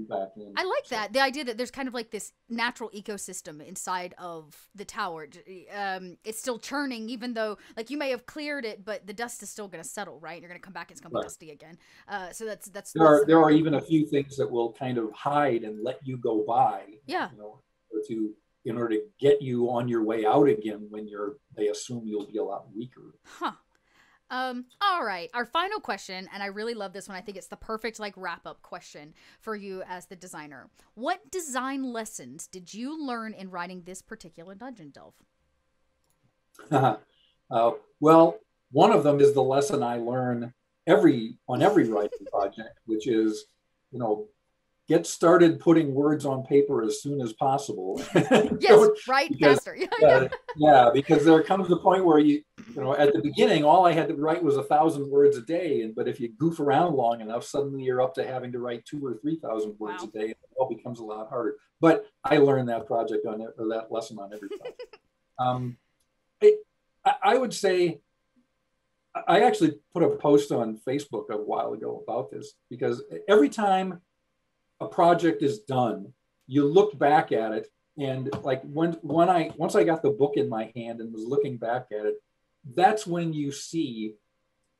back in. I like that the idea that there's kind of like this natural ecosystem inside of the tower. Um, it's still churning, even though like you may have cleared it, but the dust is still going to settle, right? You're going to come back, it's going to be right. dusty again. Uh, so that's that's. There are there are even a few things that will kind of hide and let you go by. Yeah. You know, to in order to get you on your way out again when you're they assume you'll be a lot weaker. Huh. Um, all right. Our final question, and I really love this one. I think it's the perfect like wrap up question for you as the designer. What design lessons did you learn in writing this particular dungeon delve? uh, well, one of them is the lesson I learn every on every writing project, which is, you know, get started putting words on paper as soon as possible. yes, right, because, faster. yeah, yeah, because there comes the point where you, you know, at the beginning, all I had to write was a thousand words a day, and but if you goof around long enough, suddenly you're up to having to write two or three thousand words wow. a day. And It all becomes a lot harder. But I learned that project on or that lesson on every project. um, it, I, I would say I actually put a post on Facebook a while ago about this because every time a project is done, you look back at it and like when when I once I got the book in my hand and was looking back at it, that's when you see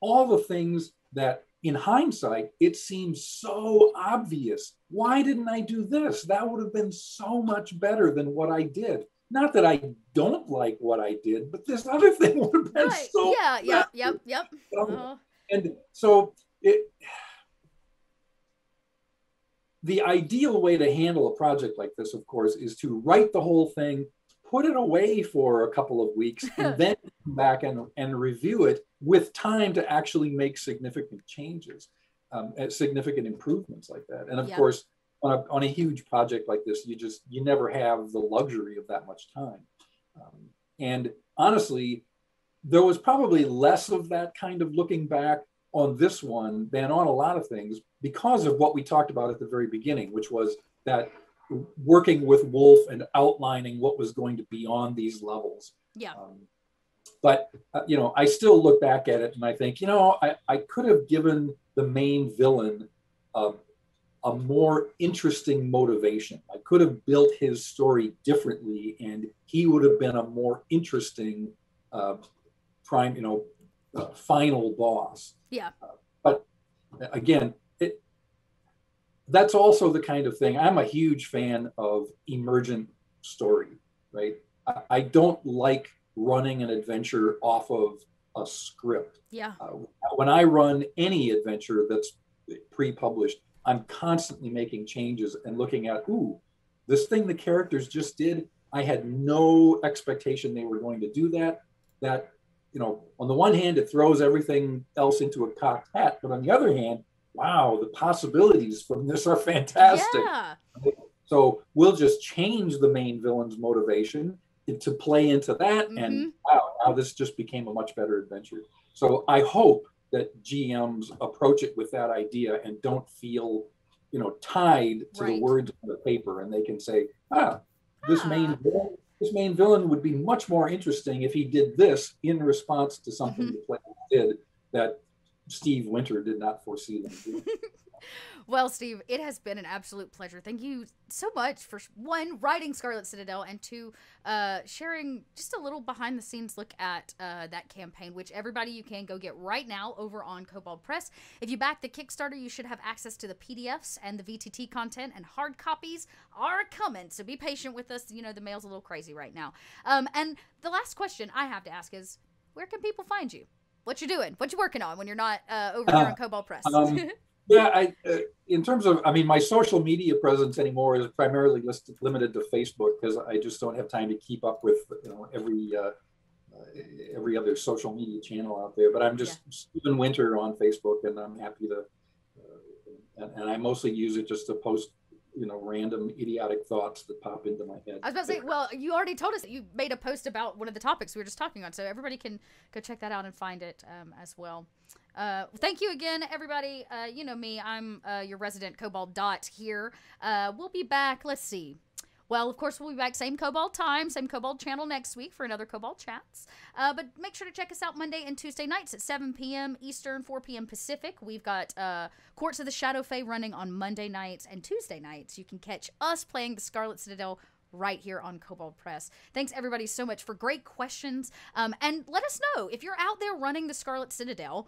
all the things that in hindsight it seems so obvious. Why didn't I do this? That would have been so much better than what I did. Not that I don't like what I did, but this other thing would have been right. so yeah, yep, yep, yep. Uh-huh. And so it the ideal way to handle a project like this, of course, is to write the whole thing, put it away for a couple of weeks, and then come back and, and review it with time to actually make significant changes, um, significant improvements like that. And of yeah. course, on a, on a huge project like this, you just you never have the luxury of that much time. Um, and honestly, there was probably less of that kind of looking back on this one than on a lot of things because of what we talked about at the very beginning, which was that working with Wolf and outlining what was going to be on these levels. Yeah. Um, but uh, you know, I still look back at it and I think, you know, I, I could have given the main villain uh, a more interesting motivation. I could have built his story differently, and he would have been a more interesting uh, prime, you know, uh, final boss. Yeah. but again, it, that's also the kind of thing. I'm a huge fan of emergent story, right? I, I don't like running an adventure off of a script. Yeah. Uh, when I run any adventure that's pre-published, I'm constantly making changes and looking at, ooh, this thing the characters just did. I had no expectation they were going to do that. That you know, on the one hand, it throws everything else into a cocked hat, but on the other hand, wow, the possibilities from this are fantastic. Yeah. So we'll just change the main villain's motivation to play into that, mm-hmm. and wow, now this just became a much better adventure. So I hope that GMs approach it with that idea and don't feel, you know, tied to right. the words on the paper, and they can say, ah, this ah. main villain this main villain would be much more interesting if he did this in response to something mm-hmm. the player did that Steve Winter did not foresee them doing. well, Steve, it has been an absolute pleasure. Thank you so much for one writing Scarlet Citadel and two uh, sharing just a little behind the scenes look at uh, that campaign, which everybody you can go get right now over on Kobold Press. If you back the Kickstarter, you should have access to the PDFs and the VTT content, and hard copies are coming. So be patient with us. You know the mail's a little crazy right now. Um, and the last question I have to ask is, where can people find you? What you doing? What you working on when you're not uh, over here uh, on Kobold Press? Um, yeah, I, uh, in terms of, I mean, my social media presence anymore is primarily listed, limited to Facebook because I just don't have time to keep up with you know every uh, uh, every other social media channel out there. But I'm just yeah. Stephen Winter on Facebook, and I'm happy to, uh, and, and I mostly use it just to post you know random idiotic thoughts that pop into my head. I was about to say, well, you already told us that you made a post about one of the topics we were just talking on, so everybody can go check that out and find it um, as well. Uh, thank you again, everybody. Uh, you know me, I'm uh, your resident Kobold Dot here. Uh, we'll be back. Let's see. Well, of course, we'll be back same Kobold time, same Kobold channel next week for another Kobold Chats. Uh, but make sure to check us out Monday and Tuesday nights at 7 p.m. Eastern, 4 p.m. Pacific. We've got uh, Courts of the Shadowfey running on Monday nights and Tuesday nights. You can catch us playing the Scarlet Citadel right here on Kobold Press. Thanks everybody so much for great questions. Um, and let us know if you're out there running the Scarlet Citadel.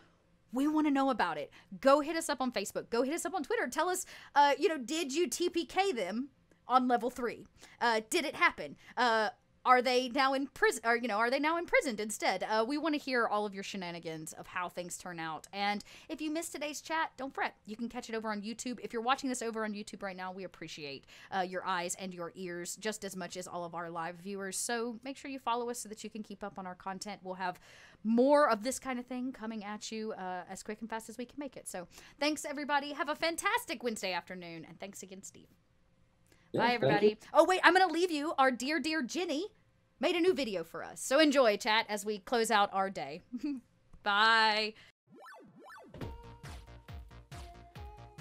We want to know about it. Go hit us up on Facebook. Go hit us up on Twitter. Tell us, uh, you know, did you TPK them on level three? Uh, did it happen? Uh, are they now in prison or you know are they now imprisoned instead? Uh, we want to hear all of your shenanigans of how things turn out. And if you missed today's chat don't fret. You can catch it over on youtube. If you're watching this over on youtube right now we appreciate uh, your eyes and your ears just as much as all of our live viewers. So make sure you follow us so that you can keep up on our content. We'll have more of this kind of thing coming at you uh, as quick and fast as we can make it. So thanks everybody. Have a fantastic wednesday afternoon and thanks again steve. Yeah, Bye, everybody. Oh, wait, I'm going to leave you. Our dear, dear Ginny made a new video for us. So enjoy, chat, as we close out our day. Bye.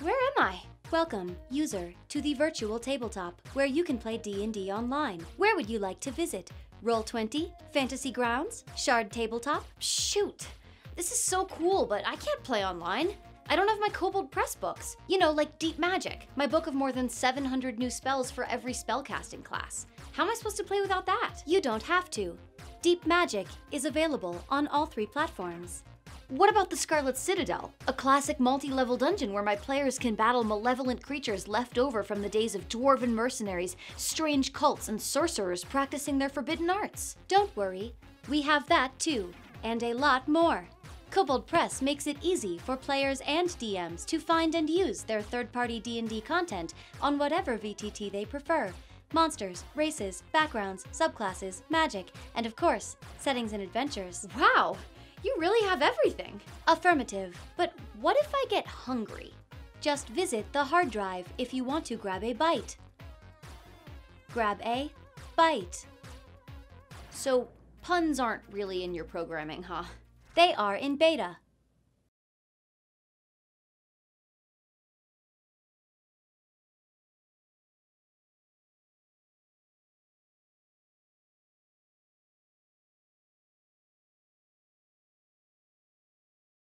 Where am I? Welcome, user, to the virtual tabletop, where you can play D&D online. Where would you like to visit? Roll20, Fantasy Grounds, Shard Tabletop? Shoot! This is so cool, but I can't play online. I don't have my Kobold Press books. You know, like Deep Magic, my book of more than 700 new spells for every spellcasting class. How am I supposed to play without that? You don't have to. Deep Magic is available on all three platforms. What about the Scarlet Citadel? A classic multi level dungeon where my players can battle malevolent creatures left over from the days of dwarven mercenaries, strange cults, and sorcerers practicing their forbidden arts. Don't worry, we have that too, and a lot more. Kobold Press makes it easy for players and DMs to find and use their third-party D&D content on whatever VTT they prefer. Monsters, races, backgrounds, subclasses, magic, and of course, settings and adventures. Wow, you really have everything. Affirmative. But what if I get hungry? Just visit the hard drive if you want to grab a bite. Grab a bite. So, puns aren't really in your programming, huh? They are in beta.